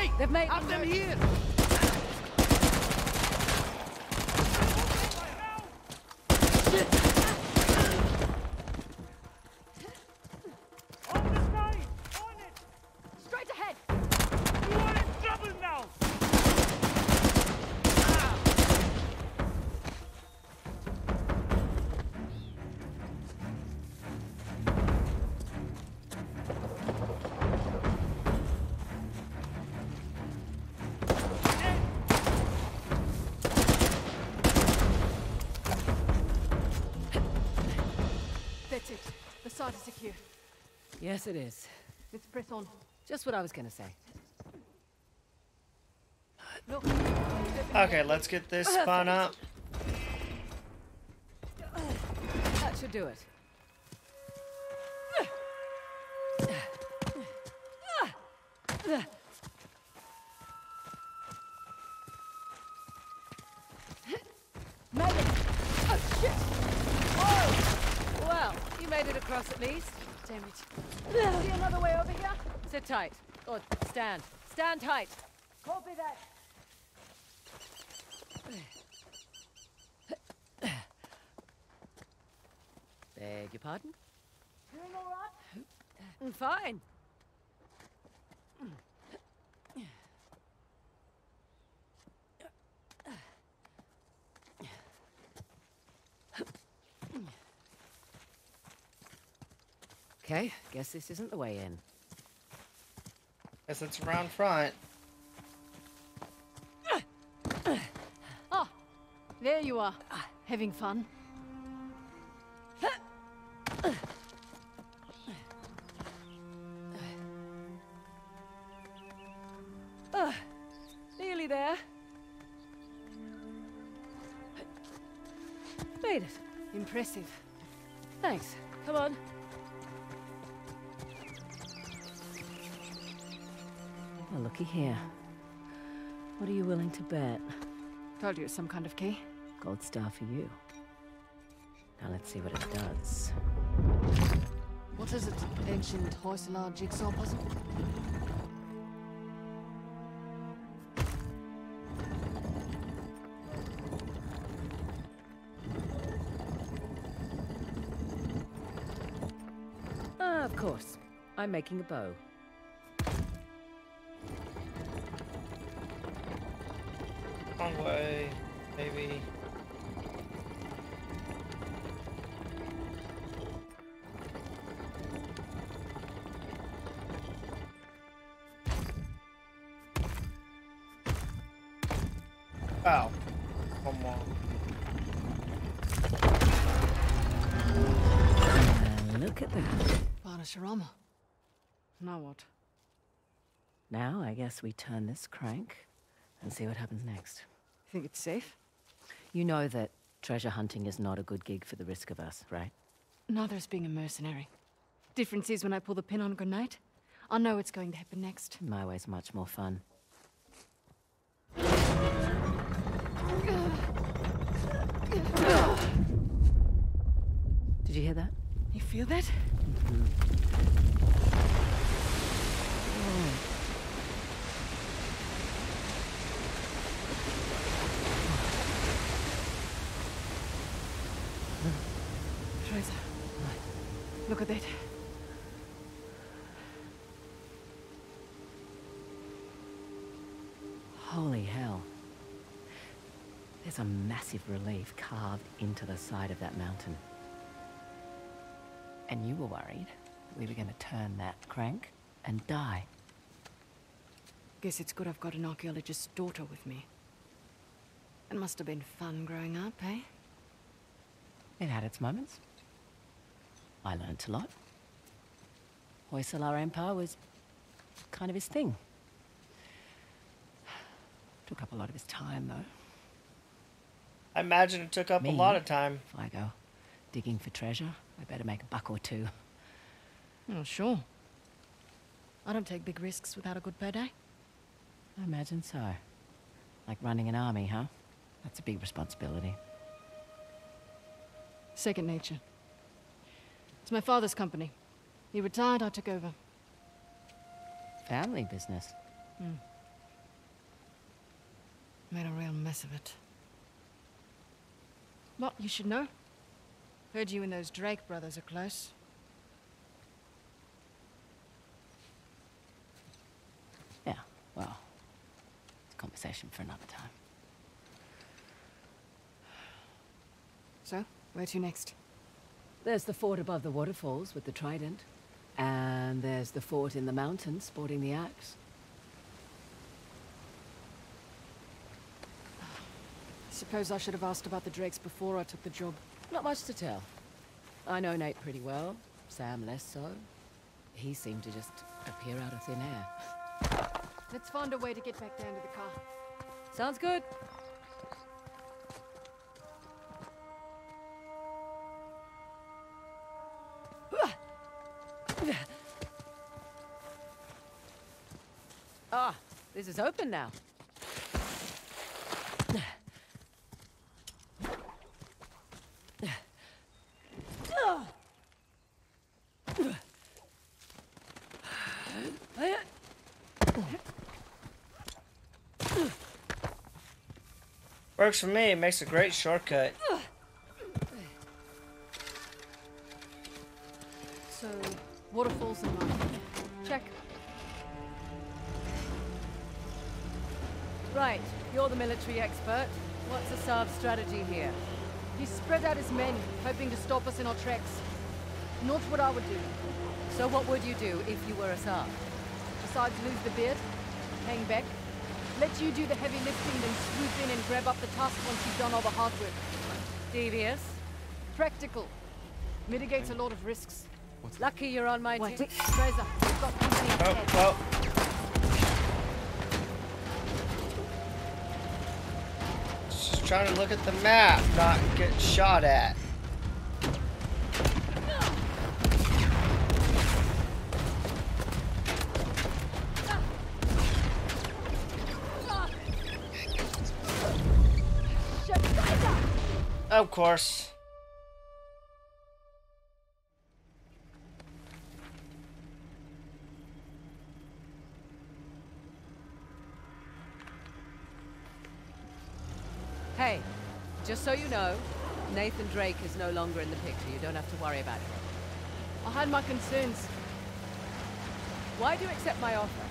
Hey, they've made have them here! Yes, it is. Let's press on. Just what I was gonna say. Look. Okay, let's get this uh, spun up. That should do it. Made it! Oh, shit! Oh! Well, you made it across at least. Damn it. See another way over here? Sit tight. Or stand. Stand tight. Copy that. Beg your pardon? Doing all right? Mm, Fine. Okay, guess this isn't the way in. Guess it's around front. Ah, there you are. Having fun. Ah, nearly there. Made it. Impressive. Here. What are you willing to bet? Told you it's some kind of key. Gold star for you. Now let's see what it does. What is it? Ancient Hoysala jigsaw puzzle? Ah, of course. I'm making a bow. Guess we turn this crank and see what happens next. You Think it's safe? You know that treasure hunting is not a good gig for the risk of us, right? Neither is being a mercenary. Difference is when I pull the pin on a grenade, I know what's going to happen next. My way's much more fun. Did you hear that? You feel that? Teresa, relief carved into the side of that mountain. And you were worried we were going to turn that crank and die. Guess it's good I've got an archaeologist's daughter with me. It must have been fun growing up, eh? It had its moments. I learnt a lot. Hoysala Empire was kind of his thing. Took up a lot of his time, though. I imagine it took up a lot of time. If I go digging for treasure, I better make a buck or two. Oh, sure. I don't take big risks without a good payday. I imagine so. Like running an army, huh? That's a big responsibility. Second nature. It's my father's company. He retired, I took over. Family business. Hmm. Made a real mess of it. Well, you should know. Heard you and those Drake brothers are close. Yeah, well, it's a conversation for another time. So, where to next? There's the fort above the waterfalls with the trident. And there's the fort in the mountains sporting the axe. Suppose I should have asked about the Drakes before I took the job. Not much to tell. I know Nate pretty well. Sam less so. He seemed to just appear out of thin air. Let's find a way to get back down to the car. Sounds good. Ah, this is open now. Works for me. It makes a great shortcut. So, waterfalls and mine. Check. Right, you're the military expert. What's Asav's strategy here? He spread out his men, hoping to stop us in our tracks. Not what I would do. So what would you do if you were Asav? Besides lose the beard, hang back, let you do the heavy lifting, then swoop in and grab up the task once you've done all the hard work. Devious? Practical. Mitigates a lot of risks. Lucky you're on my Wait. team. Frazer, we've got company Oh, ahead. well. Just trying to look at the map, not get shot at. Of course. Hey, just so you know, Nathan Drake is no longer in the picture. You don't have to worry about him. I had my concerns. Why do you accept my offer?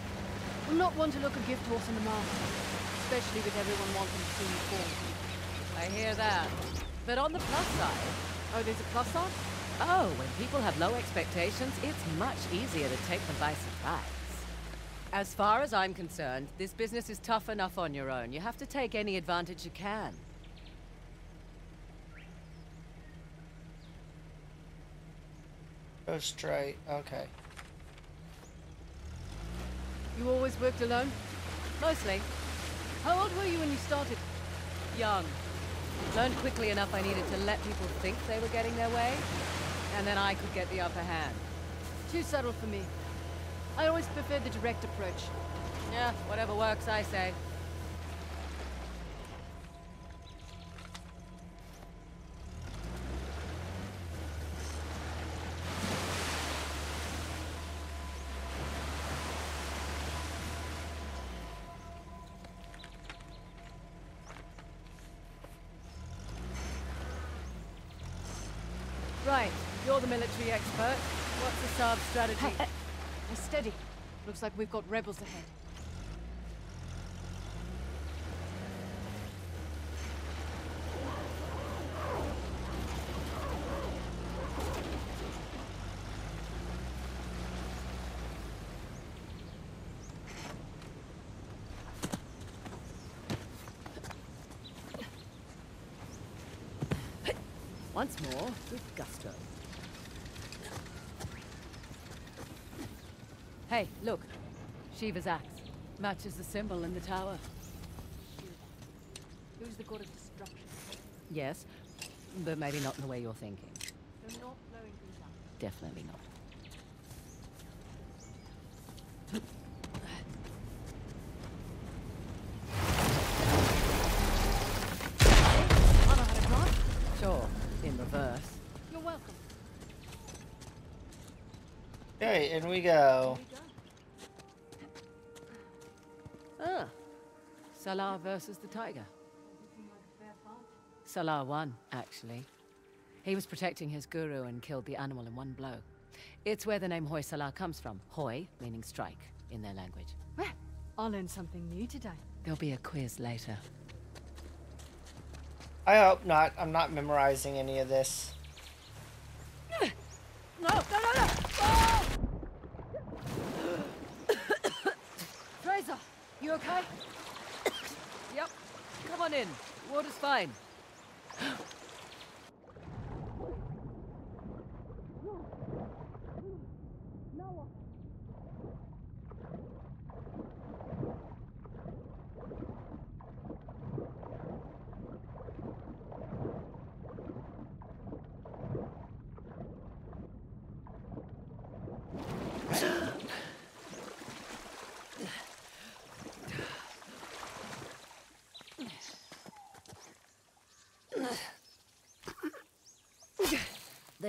I'm not one to look a gift horse in the mouth, especially with everyone wanting to see me fall. I hear that. But on the plus side... Oh, there's a plus side? Oh, when people have low expectations, it's much easier to take them by surprise. As far as I'm concerned, this business is tough enough on your own. You have to take any advantage you can. Go straight. Okay. You always worked alone? Mostly. How old were you when you started? Young. Learned quickly enough I needed to let people think they were getting their way, and then I could get the upper hand. Too subtle for me. I always preferred the direct approach. Yeah, whatever works, I say. You're the military expert. What's Asav's strategy? Hey, hey, steady. Looks like we've got rebels ahead. Once more, with gusto. Hey, look. Shiva's axe. Matches the symbol in the tower. Who's the god of destruction? Yes, but maybe not in the way you're thinking. They're not blowing things up. Definitely not. I know how to drive. Sure, in reverse. You're welcome. Okay, in we go. Sala versus the tiger. Sala won, actually. He was protecting his guru and killed the animal in one blow. It's where the name Hoysala comes from. Hoy, meaning strike, in their language. Well, I learned something new today. There'll be a quiz later. I hope not. I'm not memorizing any of this. No, no, no, no! Oh! Frazer, you okay? On in. Water's fine.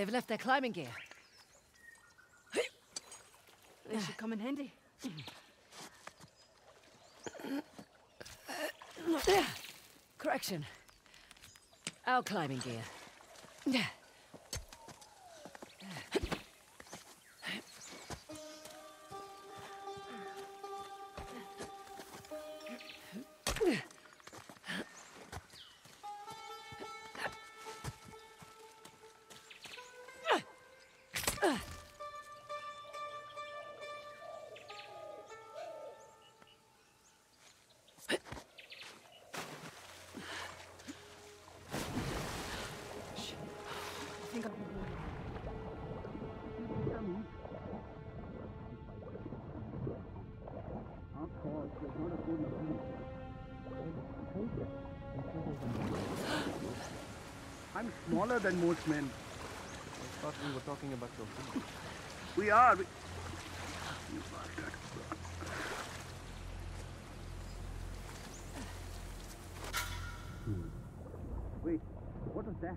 They've left their climbing gear. They should come in handy. Correction. Our climbing gear. I'm than most men. I thought we were talking about your food. We are. We... You bastard. Wait, what was that?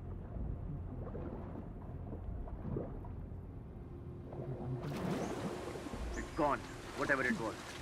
It's gone, whatever it was.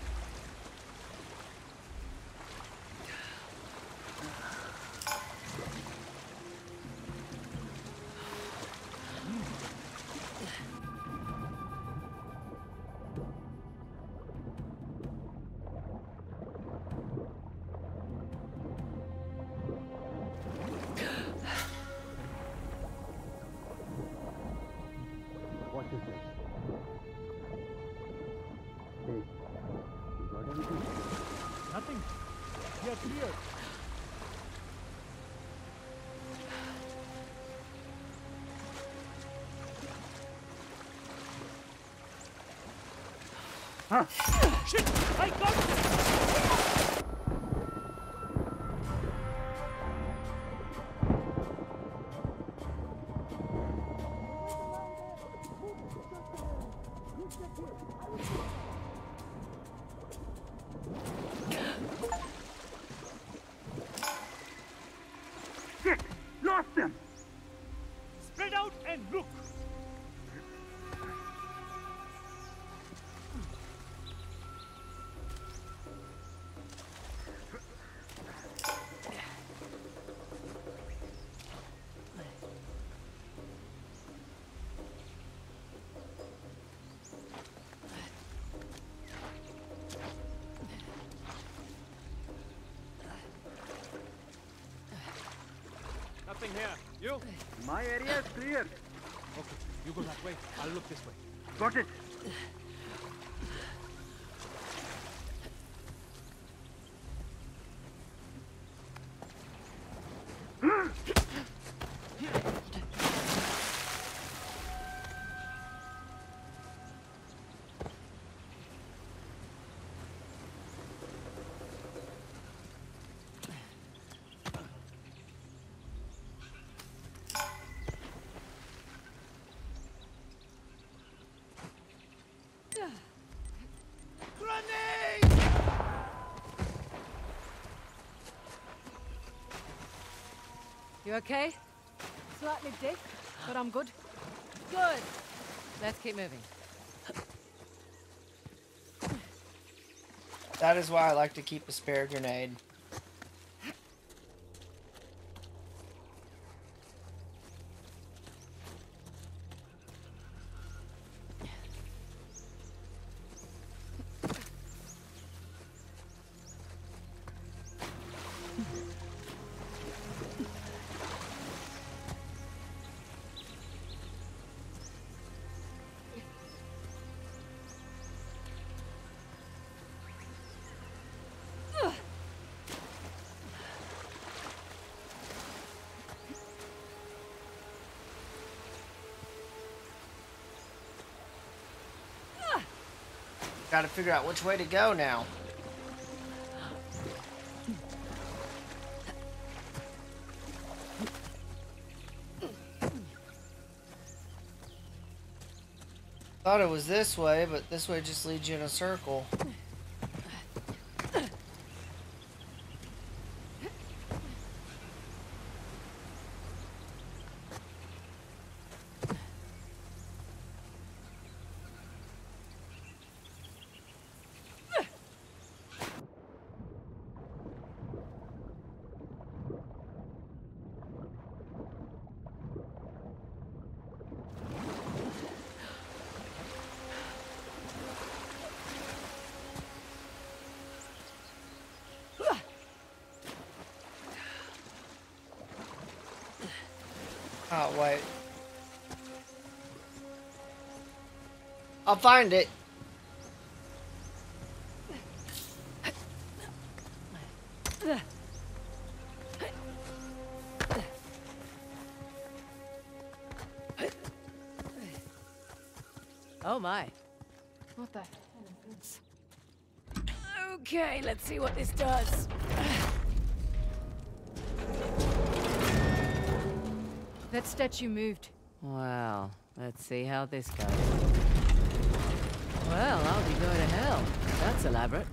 Huh? Shit! I got it! Here. You? My area is clear. Okay, you go that way. I'll look this way. Got it. You okay? Slightly dick, but I'm good. Good. Let's keep moving. That is why I like to keep a spare grenade. Gotta figure out which way to go now. Thought it was this way, but this way just leads you in a circle. I'll find it. Oh my. What the? Okay, let's see what this does. That statue moved. Well, let's see how this goes. Well, I'll be going to hell. That's elaborate.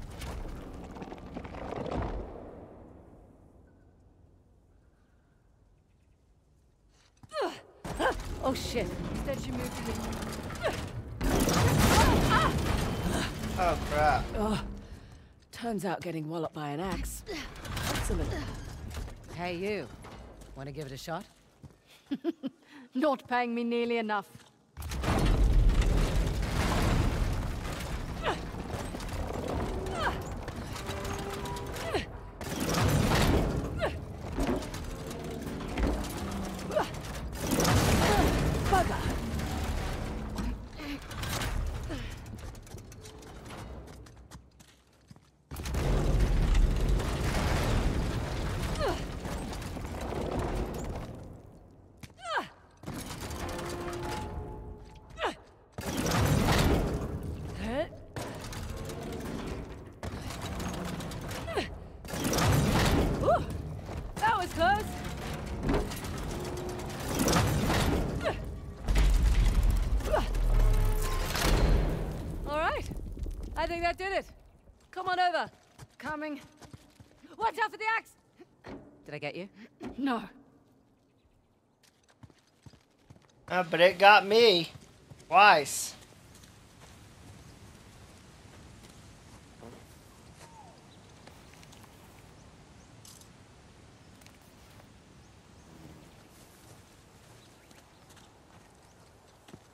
Oh shit. Statue moved again. Oh, crap. Oh, turns out getting walloped by an axe. Excellent. Hey, you. Want to give it a shot? Not paying me nearly enough. Close. All right. I think that did it. Come on over. Coming. Watch out for the axe. Did I get you? No. Uh, but it got me. Twice.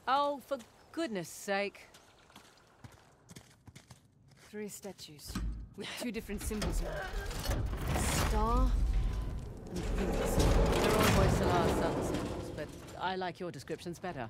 Oh, for goodness sake. Three statues with two different symbols on. Star and rings. They're all Hoysala sun symbols, but I like your descriptions better.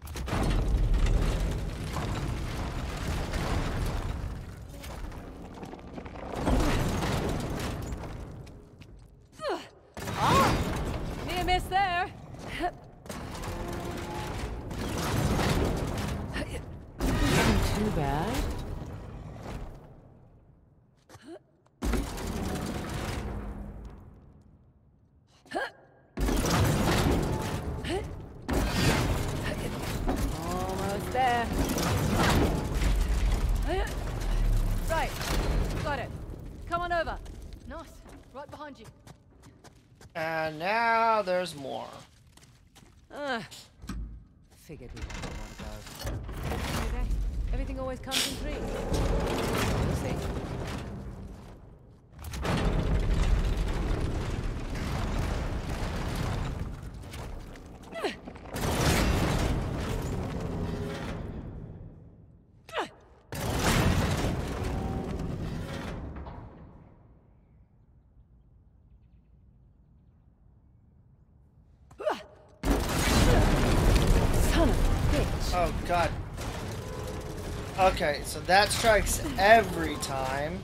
Bad. Almost there. Right, got it. Come on over. Nice. Right behind you. And now there's more. Uh, figured we'd have one go. Okay, everything always comes in threes. We'll see. Son of a bitch. Oh, God. Okay, so that strikes every time.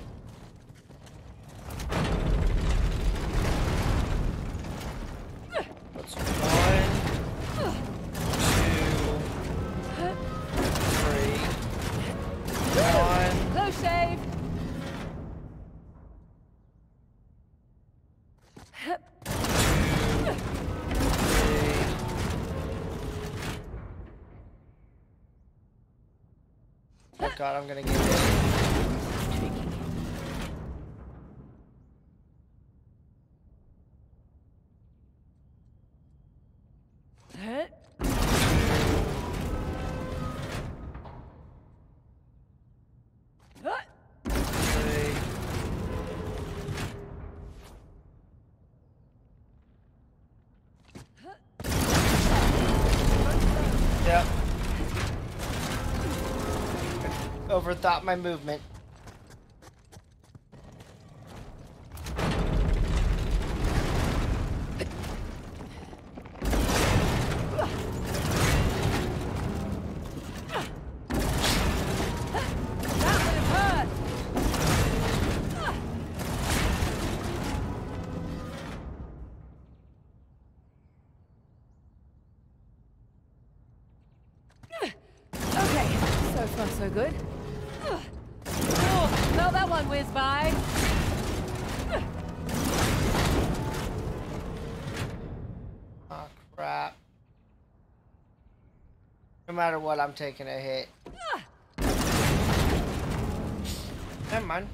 Overthought my movement. Matter what, I'm taking a hit. Never mind.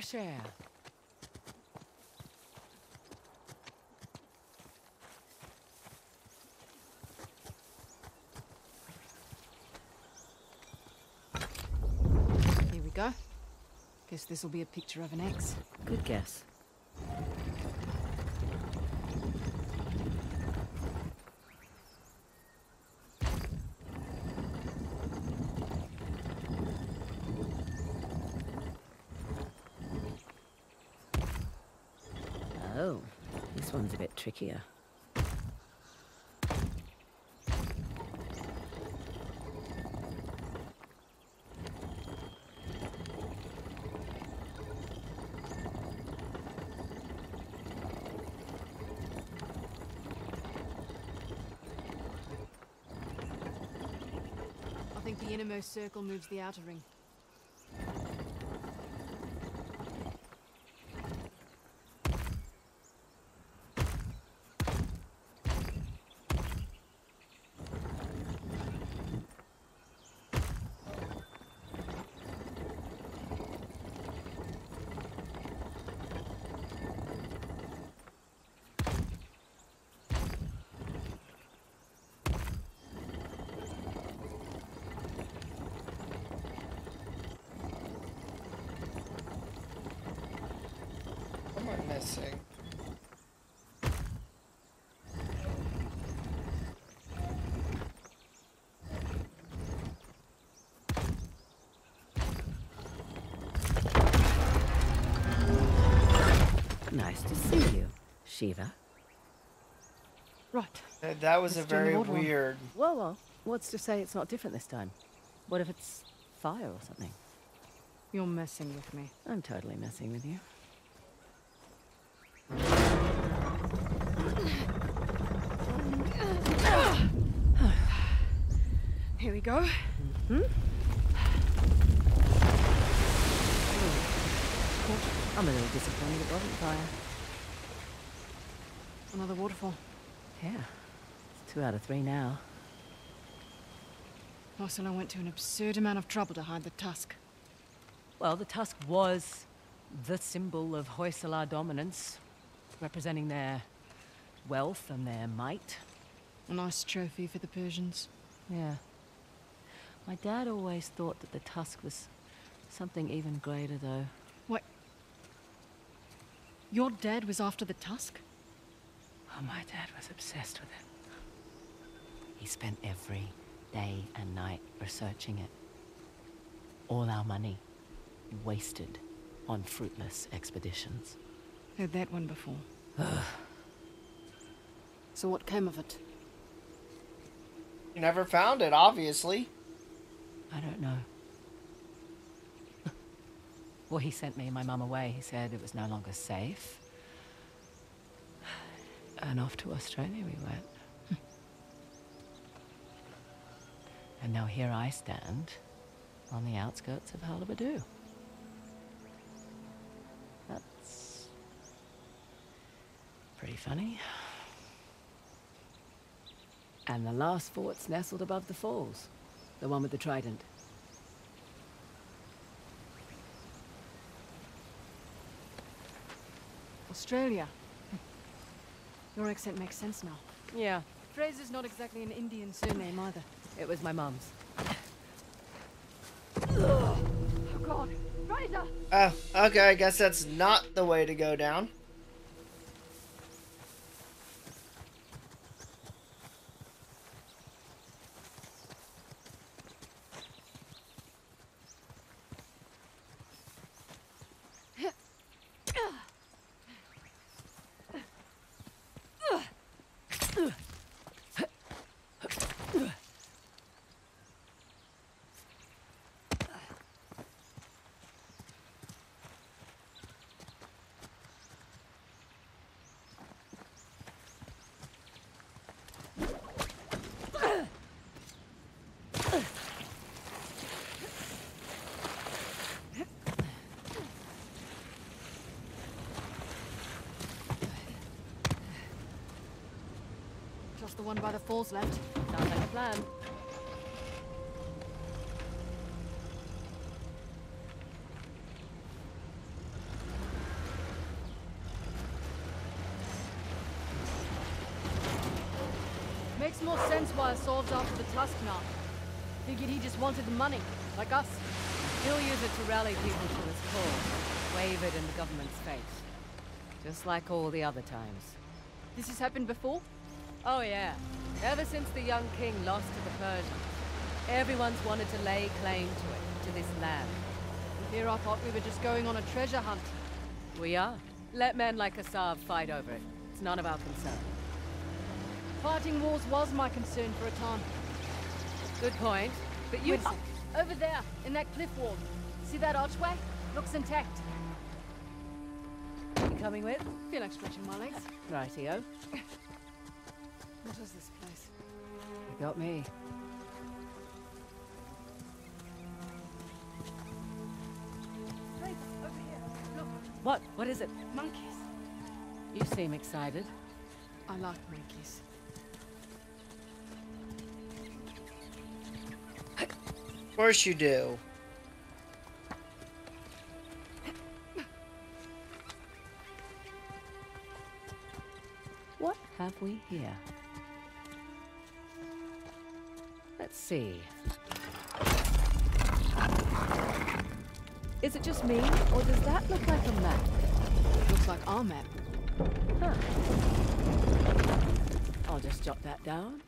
Fresh air. Here we go. Guess this'll be a picture of an ex. Good guess. Oh, this one's a bit trickier. I think the innermost circle moves the outer ring. What am I missing? Nice to see you, Shiva. Right. That- That was a Let's turn the very water on. weird. Well, well, what's to say it's not different this time? What if it's fire or something? You're messing with me. I'm totally messing with you. Here we go. Hmm? I'm a little disappointed it wasn't fire. Another waterfall. Yeah. Two out of three now. Marcelo went to an absurd amount of trouble to hide the tusk. Well, the tusk was the symbol of Hoysala dominance, representing their wealth and their might. A nice trophy for the Persians. Yeah. My dad always thought that the tusk was something even greater, though. What? Your dad was after the tusk? Oh, my dad was obsessed with it. He spent every day and night researching it. All our money wasted on fruitless expeditions. Heard that one before. so what came of it? You never found it, obviously. I don't know. well, he sent me and my mum away. He said it was no longer safe. And off to Australia we went. And now here I stand on the outskirts of Halebidu. That's pretty funny. And the last fort's nestled above the falls. The one with the trident. Australia. Your accent makes sense now. Yeah. Frazer's not exactly an Indian surname either. It was my mom's. Oh god! Frazer! Oh, okay, I guess that's not the way to go down. The one by the falls left. Sounds like a plan. Makes more sense why Asav's after the Tusk now. Figured he just wanted the money, like us. He'll use it to rally people to his cause, wave it in the government's face. Just like all the other times. This has happened before? Oh yeah. Ever since the young king lost to the Persians, everyone's wanted to lay claim to it, to this land. Here I thought we were just going on a treasure hunt. We are. Let men like Asav fight over it. It's none of our concern. Fighting wars was my concern for a time. Good point. But you... A. Over there, in that cliff wall. See that archway? Looks intact. You coming with? Feel like stretching my legs. Rightio. What is this place? You got me. Hey, over here. Look, What? What is it? monkeys. You seem excited. I like monkeys. Of course you do. What have we here? Let's see. Is it just me, or does that look like a map? Looks like our map. Huh. I'll just jot that down.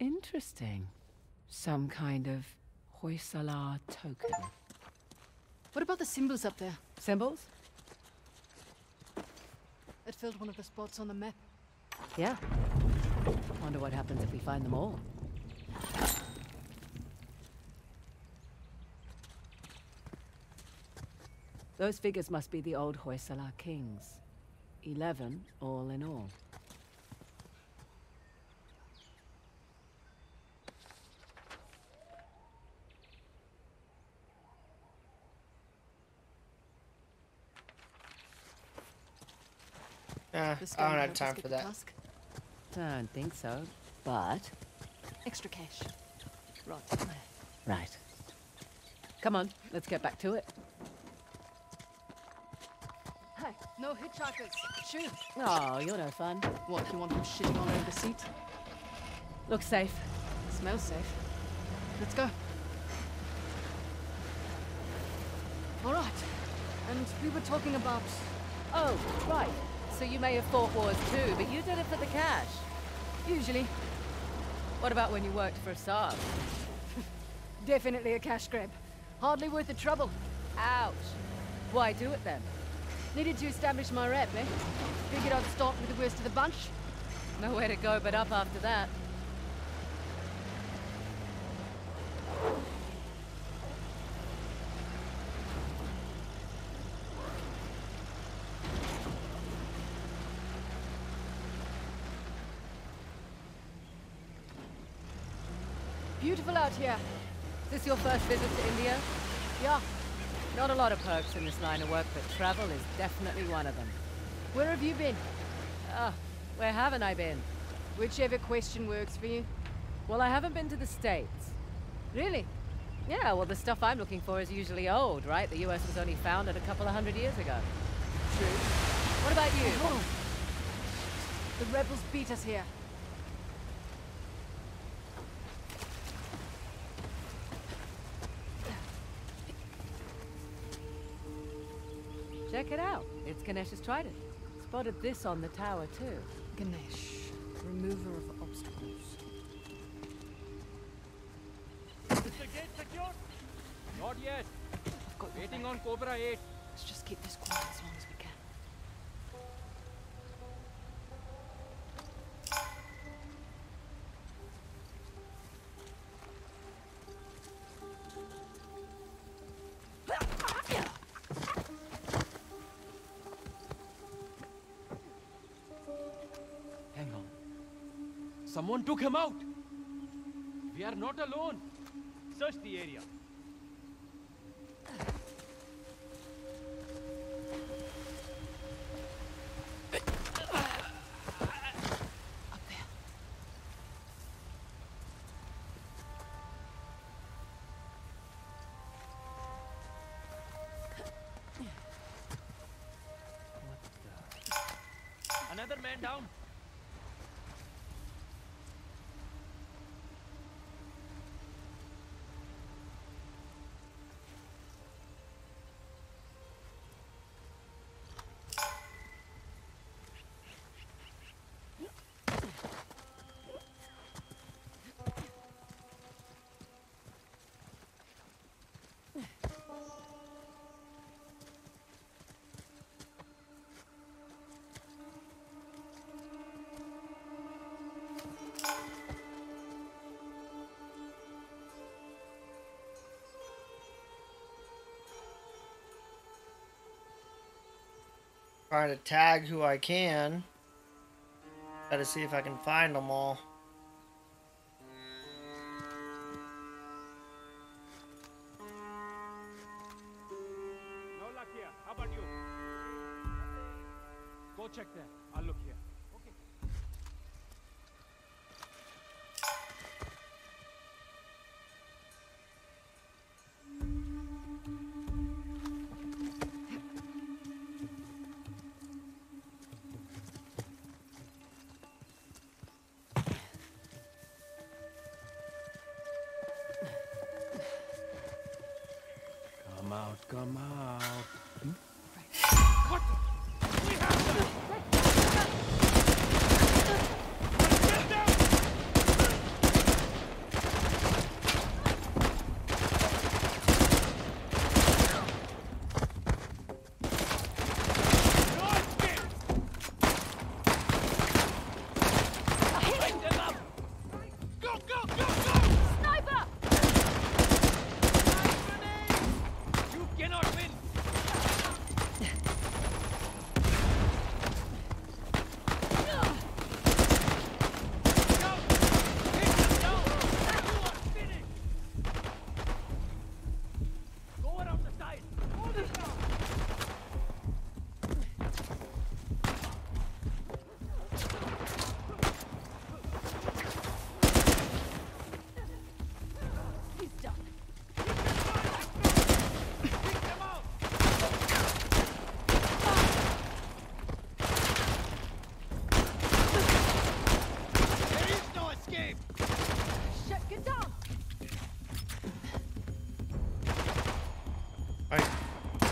Interesting. Some kind of Hoysala token. What about the symbols up there? Symbols? It filled one of the spots on the map. Yeah. Wonder what happens if we find them all. Those figures must be the old Hoysala kings. Eleven, all in all. Uh, This I don't have time for the that. tusk. Don't think so, but... Extra cash. Right. Right. Come on, let's get back to it. Hey, no hitchhikers. Shoot. Oh, you're no fun. What, you want them shitting all over the seat? Looks safe. Smells safe. Let's go. All right. And we were talking about... Oh, right. So you may have fought wars too, but you did it for the cash. Usually. What about when you worked for Saab? Definitely a cash grab. Hardly worth the trouble. Ouch. Why do it then? Needed to establish my rep, eh? Figured I'd start with the worst of the bunch. Nowhere to go but up after that. Beautiful out here. Is this your first visit to India? Yeah. Not a lot of perks in this line of work, but travel is definitely one of them. Where have you been? Ah, where haven't I been? Whichever question works for you. Well, I haven't been to the States. Really? Yeah, well, the stuff I'm looking for is usually old, right? The US was only founded a couple of hundred years ago. True. What about you? Oh. The rebels beat us here. Out. It's Ganesh's trident. Spotted this on the tower, too. Ganesh, remover of obstacles. Is the gate secure? Not yet. I've got your Waiting on Cobra 8. Someone took him out. We are not alone. search the area. Another man down. Trying to tag who I can. Gotta see if I can find them all.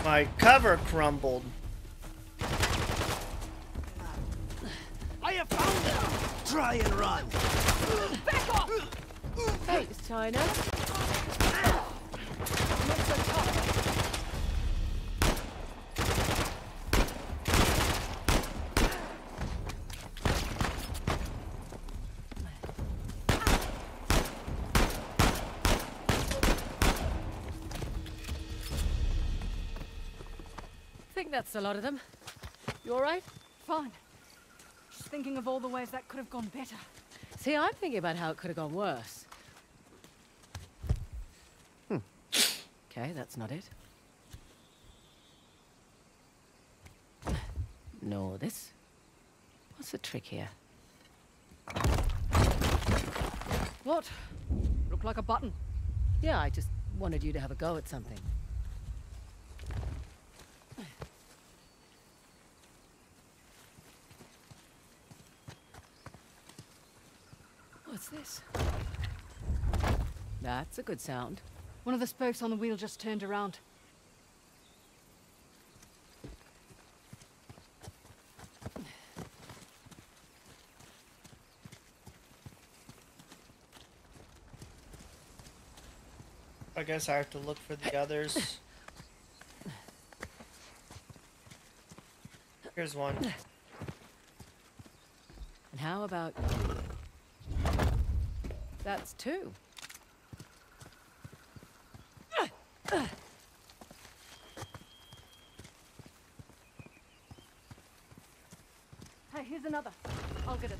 My cover crumbled. I have found them! Try and run! Back off! Thanks, China. Think that's a lot of them. You all right? Fine. Just thinking of all the ways that could have gone better. See, I'm thinking about how it could have gone worse. Hmm. Okay, that's not it. No, this. What's the trick here? What? Looked like a button. Yeah, I just wanted you to have a go at something. What's this? That's a good sound. One of the spokes on the wheel just turned around. I guess I have to look for the others. Here's one. And how about That's two. Hey, here's another. I'll get it.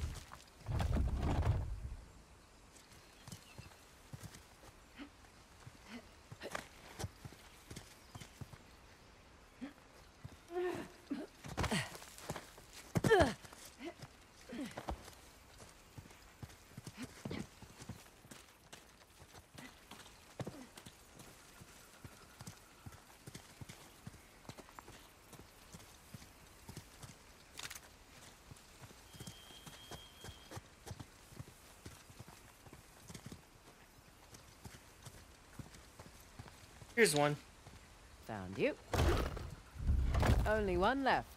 Here's one. Found you. Only one left.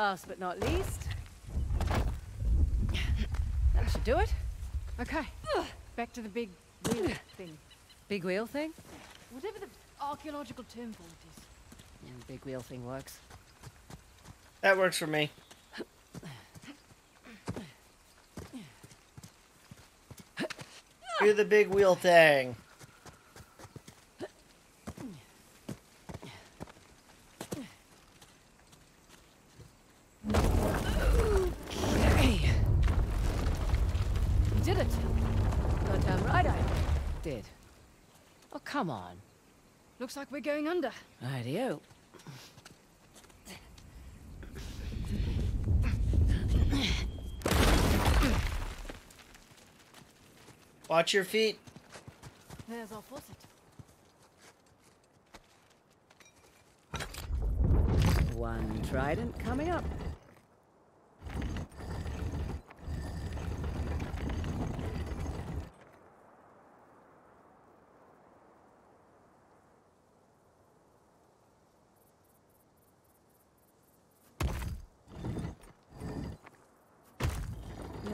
Last but not least. That should do it. Okay. Back to the big wheel thing. Big wheel thing? Whatever the archaeological term for it is. Mm, big wheel thing works. That works for me. Do the big wheel thing. Okay. You did it. Got damn right I did. Oh, come on. Looks like we're going under. Ideo. Watch your feet. There's our faucet. One trident coming up.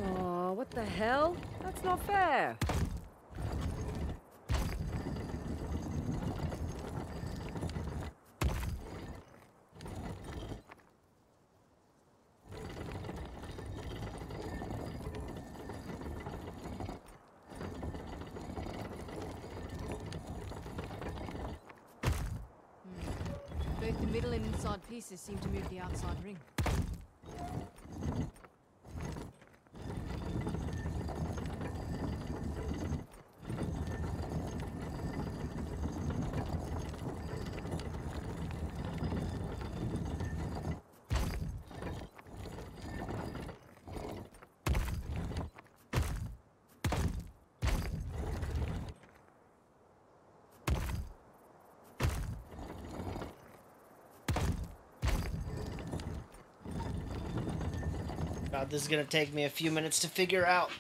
Oh, what the hell? That's not fair. Hmm. Both the middle and inside pieces seem to move the outside ring. This is gonna take me a few minutes to figure out.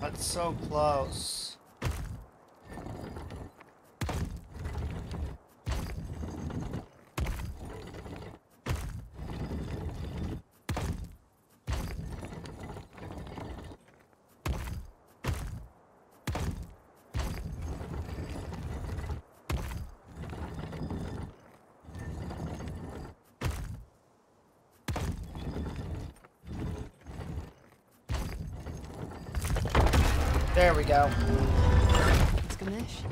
That's so close. There we go. It's Ganesh.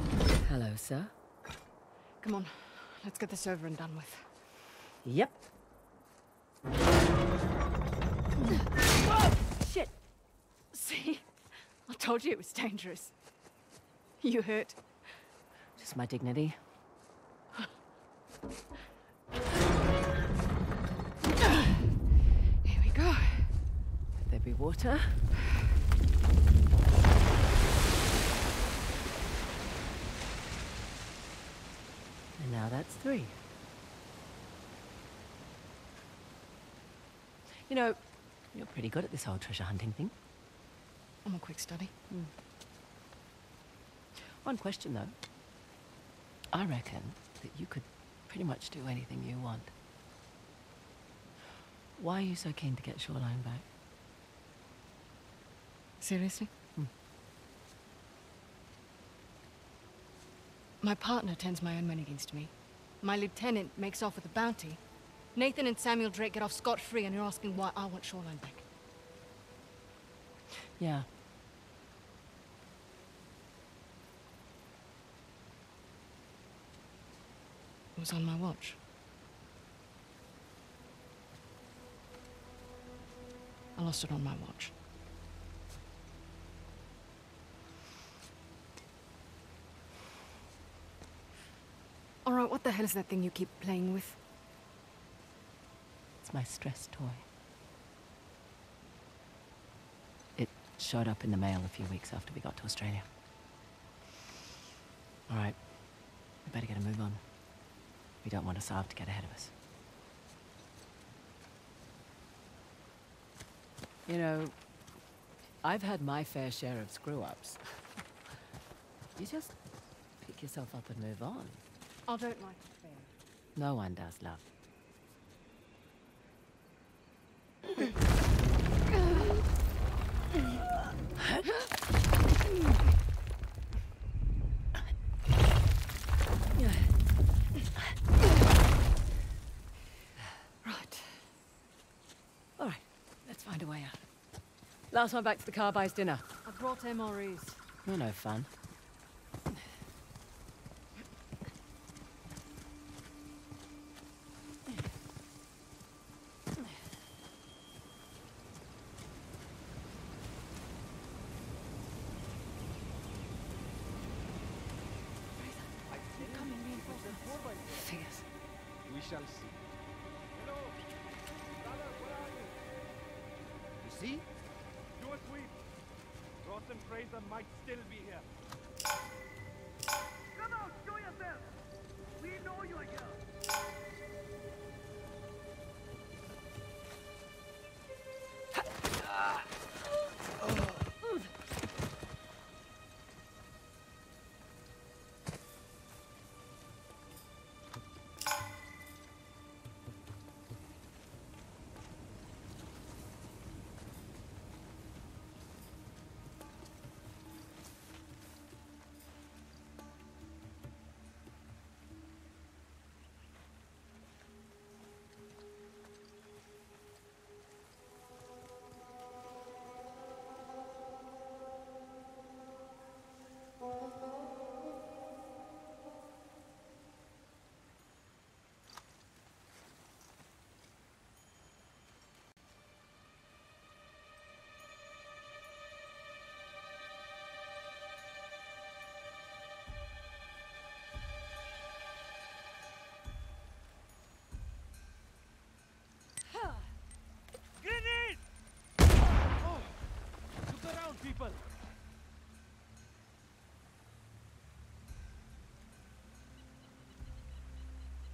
Hello, sir. Come on, let's get this over and done with. Yep. Shit. See? I told you it was dangerous. You hurt. Just my dignity. Here we go. Let there be water. That's three. You know, you're pretty good at this whole treasure hunting thing. I'm a quick study. Hmm. One question, though. I reckon that you could pretty much do anything you want. Why are you so keen to get Shoreline back? Seriously? Hmm. My partner turns my own men against me. My lieutenant makes off with a bounty. Nathan and Samuel Drake get off scot-free and you're asking why I want Shoreline back. Yeah. It was on my watch. I lost it on my watch. All right, what the hell is that thing you keep playing with? It's my stress toy. It showed up in the mail a few weeks after we got to Australia. All right, we better get a move on. We don't want Asav to get ahead of us. You know, I've had my fair share of screw-ups. you just pick yourself up and move on. I don't like it fair. No one does, love. Right. All right, let's find a way out. Last one back to the car buys dinner. I brought MREs. You're no fun. Grenade!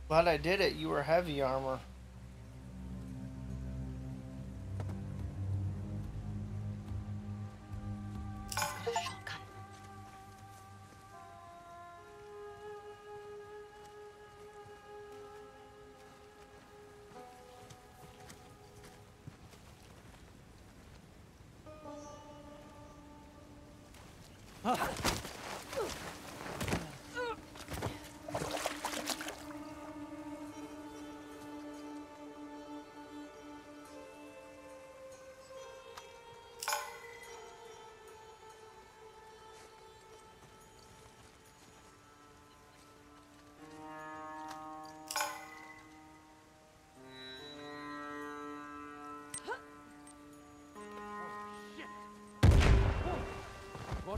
Glad I did it. You were heavy armor.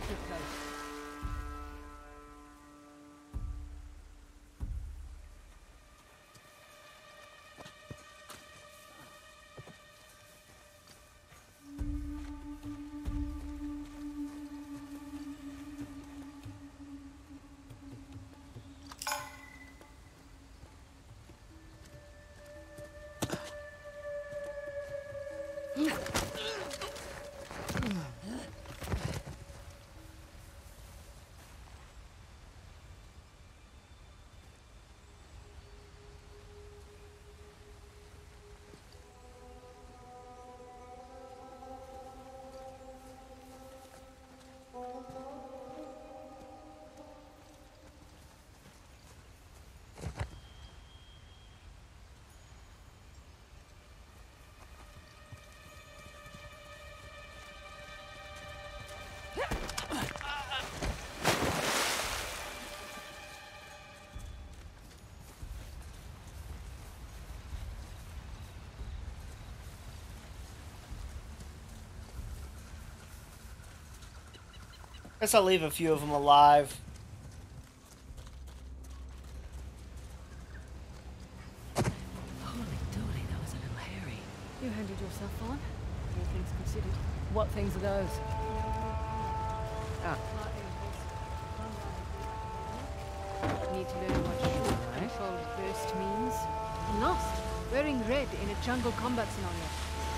Watch Guess I'll leave a few of them alive. Holy dolly, that was a little hairy. You handled yourself fine. All things considered. What things are those? Ah. Need to learn what short controlled burst means. I'm lost. Wearing red in a jungle combat scenario.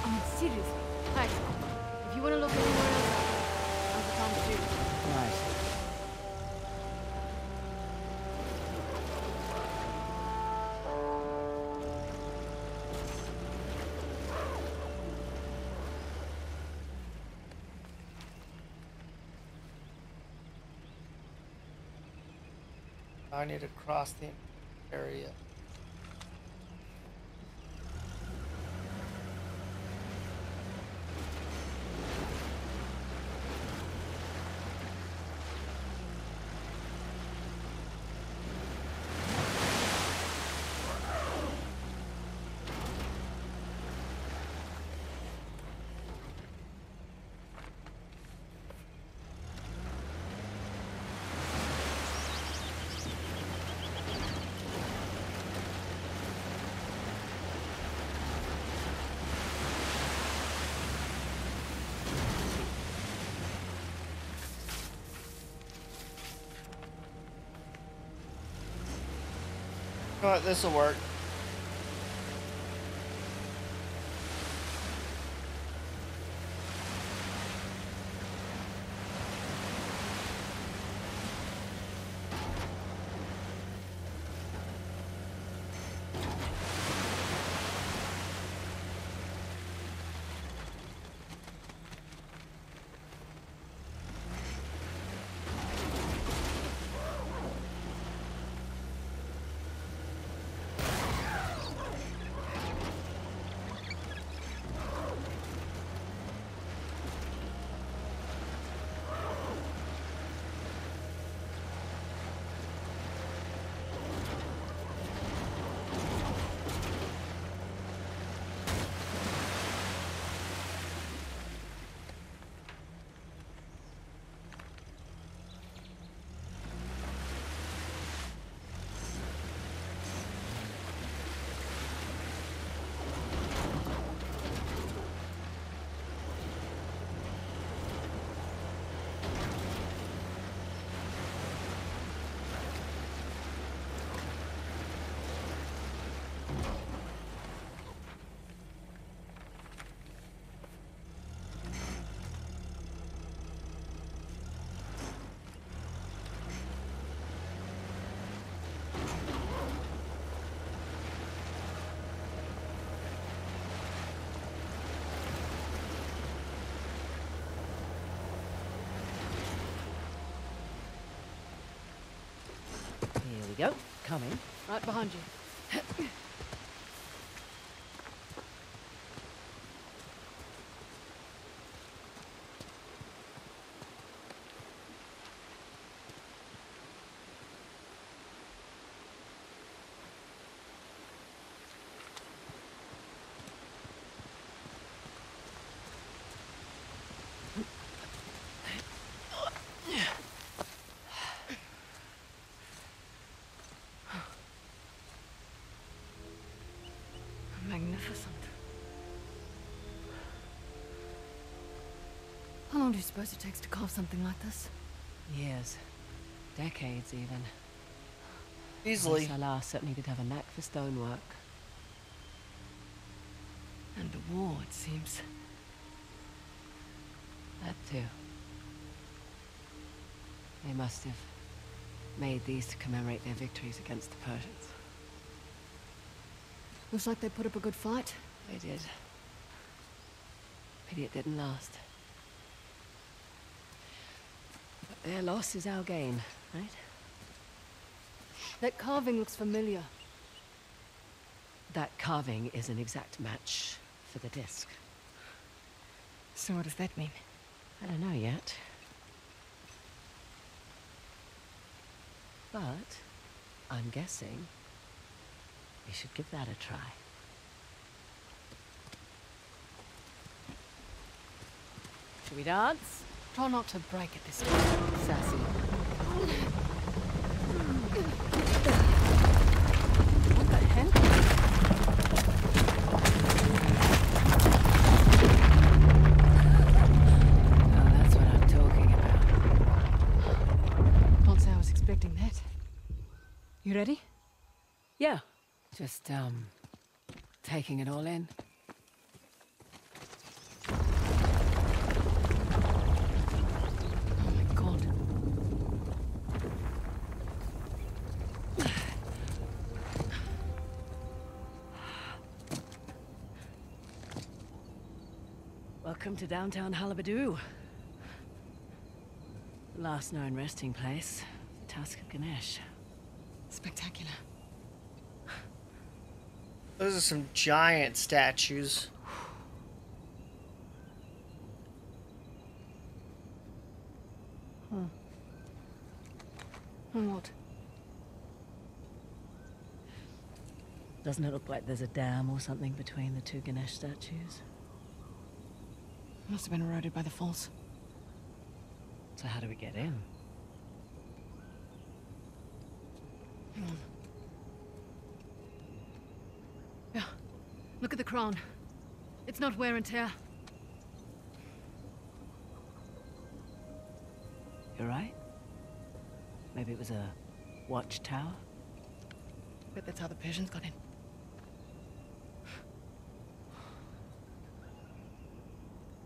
I mean, seriously. Thanks. If you want to look anywhere else, now's the time to do Right. I need to cross the area. Know? This will work. Here we go. Coming. Right behind you. Do you suppose it takes to carve something like this? Years. Decades, even. Easily. Salah certainly did have a knack for stonework. And the war, it seems. That too. They must have made these to commemorate their victories against the Persians. Looks like they put up a good fight. They did. Pity it didn't last. But their loss is our gain, right? That carving looks familiar. That carving is an exact match for the disc. So what does that mean? I don't know yet. But I'm guessing we should give that a try. Should we dance? Try not to break it this time. Sassy. What the hell? That's what I'm talking about. Can't say I was expecting that. You ready? Yeah. Just, um, taking it all in. Oh my god. Welcome to downtown Halebidu. Last known resting place, Tusk of Ganesh. Spectacular. Those are some giant statues. Hmm. And what? Doesn't it look like there's a dam or something between the two Ganesh statues? Must have been eroded by the falls. So how do we get in? Hang on. Yeah. Look at the crown. It's not wear and tear. You're right. Maybe it was a watchtower? Bet that's how the Persians got in.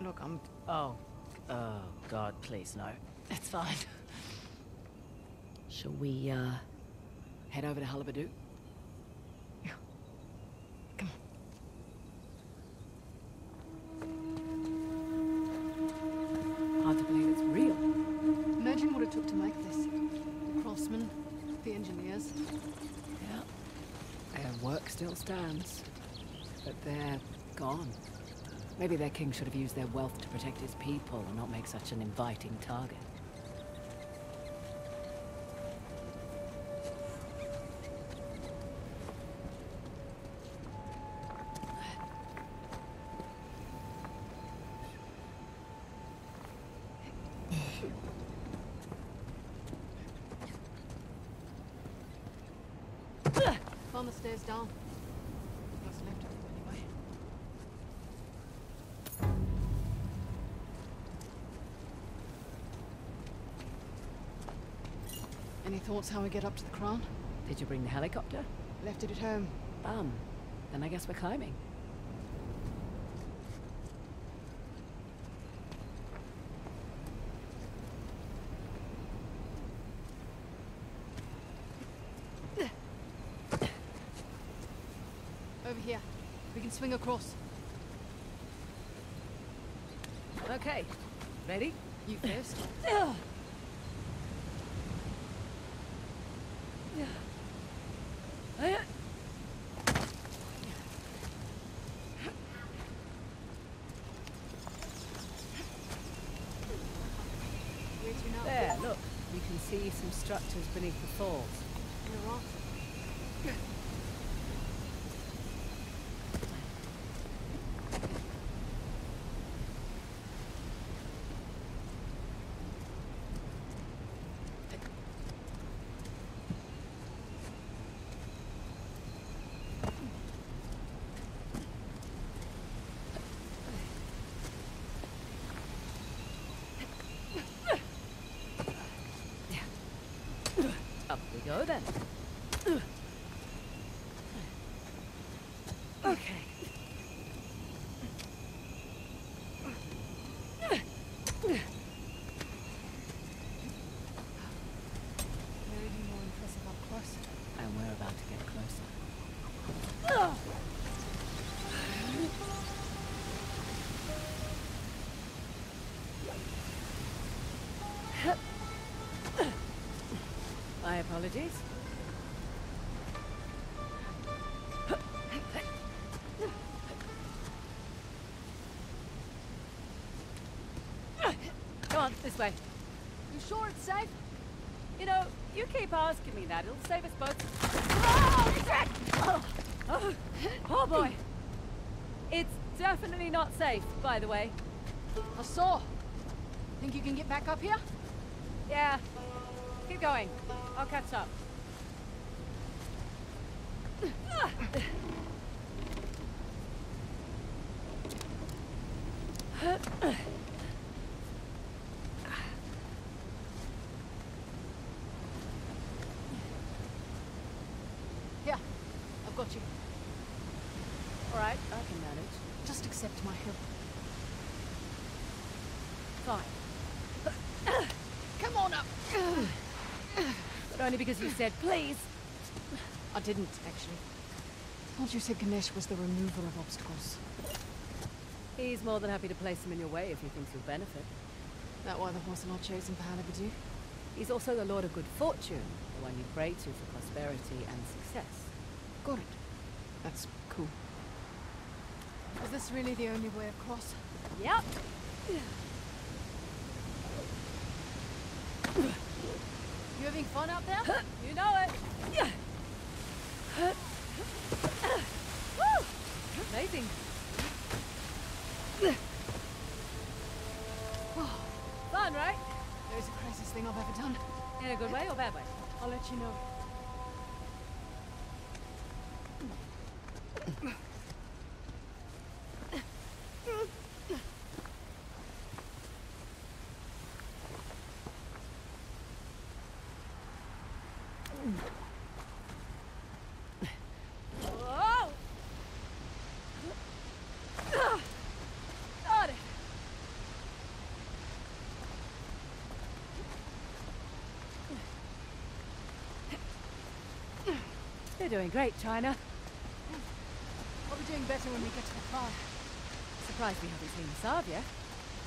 Look, I'm. Oh. Oh, God, please, no. It's fine. Shall we, uh, head over to Halebidu? Hard to believe it's real. Imagine what it took to make this. The craftsmen, the engineers. Yeah. Their work still stands. But they're gone. Maybe their king should have used their wealth to protect his people and not make such an inviting target. Thoughts how we get up to the crown? Did you bring the helicopter? Left it at home. Bum. Then I guess we're climbing. Over here. We can swing across. Okay. Ready? You first. Where to now? There, look. You can see some structures beneath the falls. In a rock. Up we go then. On, this way. You sure it's safe? You know, you keep asking me that. It'll save us both. Oh, oh, oh boy. It's definitely not safe, by the way. I saw. Think you can get back up here? Yeah. Keep going. I'll catch up. Here. I've got you. All right, I can manage. Just accept my help. Fine. Come on up. But only because you said please. I didn't, actually. Thought you said Ganesh was the remover of obstacles. He's more than happy to place them in your way if he thinks you'll benefit. That why the horse and I chosen for Halebidu? He's also the Lord of Good Fortune, the one you pray to for prosperity and success. Got it. That's cool. Is this really the only way across? Yep. Having fun out there? You know it. Woo! Amazing. Oh, fun, right? That was the craziest thing I've ever done. In a good way or bad way? I'll let you know. Whoa! Got it. You're doing great, China. I'll be doing better when we get to the car. Surprised we haven't seen Asav yet.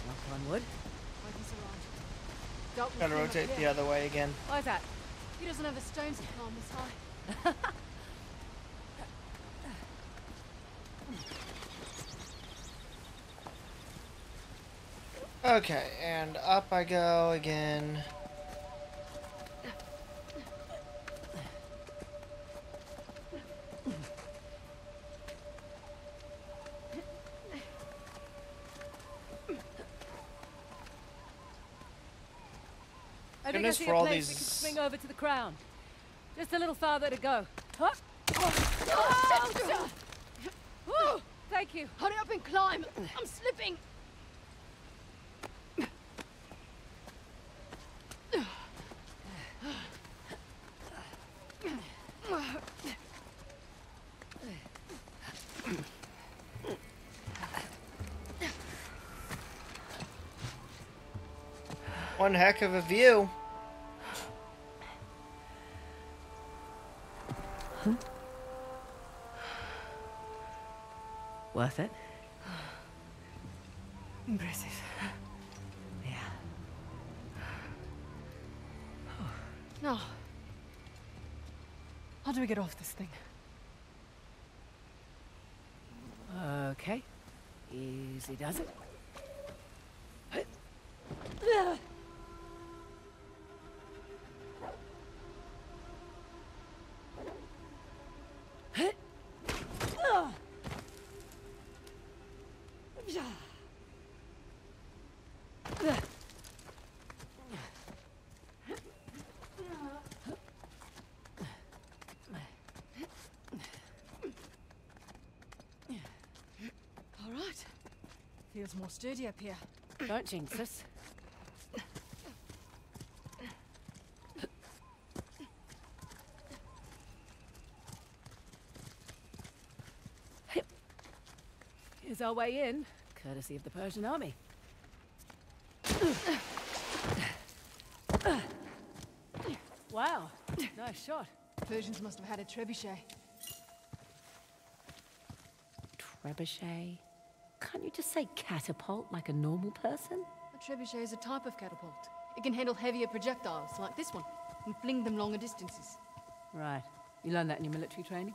Knock on wood. Wait, he's around. Dealt with Gotta rotate the other way again. Why is that? He doesn't have the stones to climb this high. Okay, and up I go again. I think Goodness I see for a all place we can these- swing over to the crown. Just a little farther to go. Huh? Oh, shit! Woo! Thank you. Hurry up and climb! I'm slipping! One heck of a view. Worth it? Impressive. Yeah. No. How do we get off this thing? Okay. Easy does it. All right. Feels more sturdy up here. Don't jinx us. Here's our way in, courtesy of the Persian army. Wow, nice shot. Persians must have had a trebuchet. Trebuchet? Can't you just say catapult like a normal person? A trebuchet is a type of catapult. It can handle heavier projectiles, like this one, and fling them longer distances. Right. You learned that in your military training?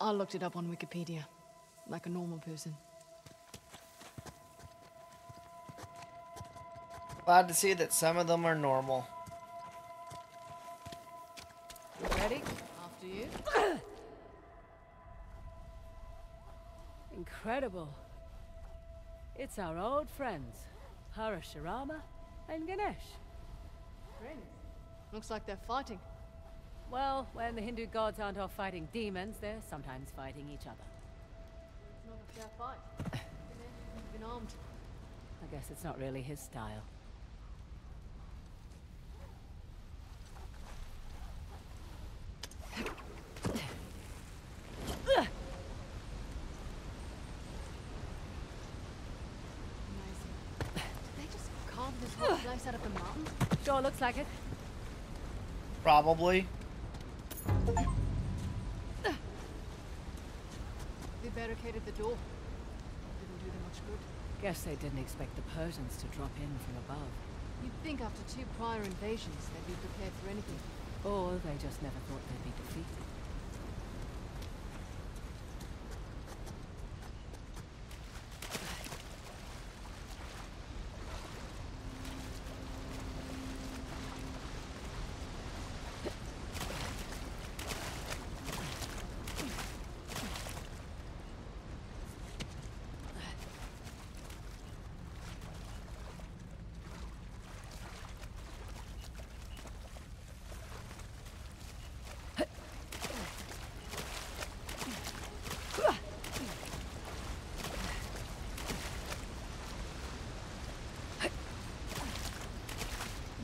I looked it up on Wikipedia, like a normal person. Glad to see that some of them are normal. Ready? After you. Incredible. It's our old friends, Parashurama and Ganesh. Friends? Looks like they're fighting. Well, when the Hindu gods aren't off fighting demons, they're sometimes fighting each other. It's not a fair fight. Ganesh has been armed. I guess it's not really his style. Amazing. Did they just carve this whole place out of the mountain? Sure looks like it. Probably. They barricaded the door. Didn't do them much good. Guess they didn't expect the Persians to drop in from above. You'd think after two prior invasions they'd be prepared for anything. Or they just never thought they'd be defeated.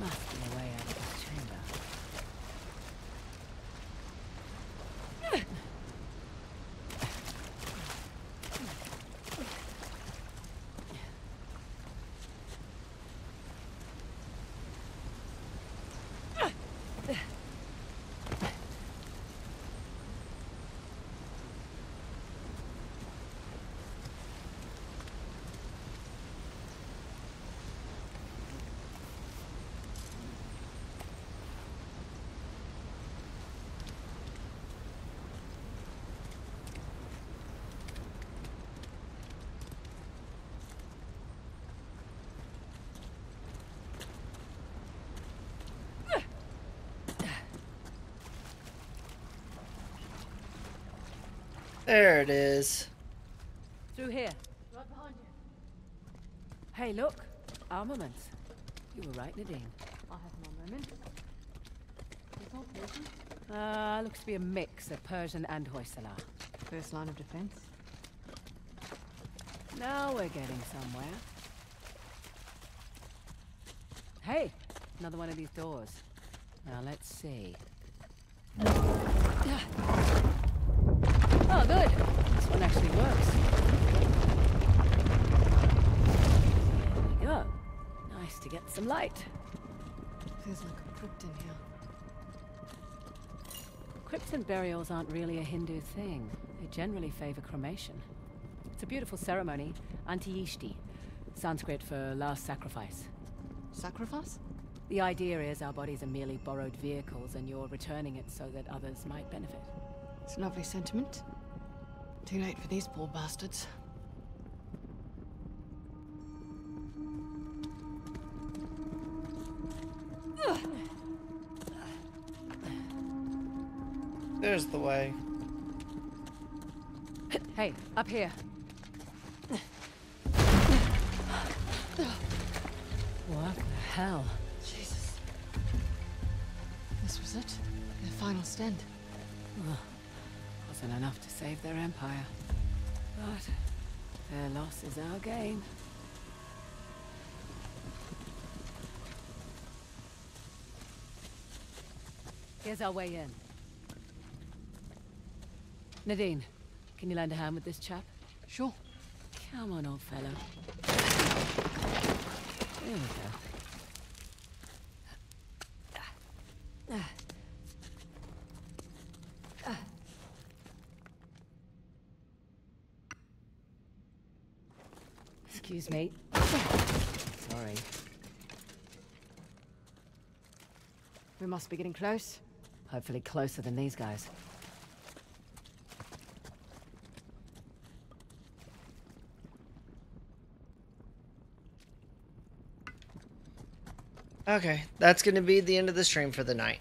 Must be a way out of this chamber. There it is. Through here. Right behind you. Hey, look. Armaments. You were right, Nadine. I have my moment. It's all Persian. Uh, looks to be a mix of Persian and Hoysala. First line of defense. Now we're getting somewhere. Hey, another one of these doors. Now let's see. Oh, good. This one actually works. There we go. Nice to get some light. Feels like a crypt in here. Crypts and burials aren't really a Hindu thing. They generally favor cremation. It's a beautiful ceremony, Antyeshti, Sanskrit for last sacrifice. Sacrifice? The idea is our bodies are merely borrowed vehicles and you're returning it so that others might benefit. It's a lovely sentiment. Too late for these poor bastards. There's the way. Hey, up here. What the hell? Jesus. This was it? Their final stand. Wasn't enough to save their empire. But their loss is our gain. Here's our way in. Nadine, can you lend a hand with this chap? Sure. Come on, old fellow. There we go. Excuse me. Sorry. We must be getting close. Hopefully closer than these guys. Okay, that's going to be the end of the stream for the night.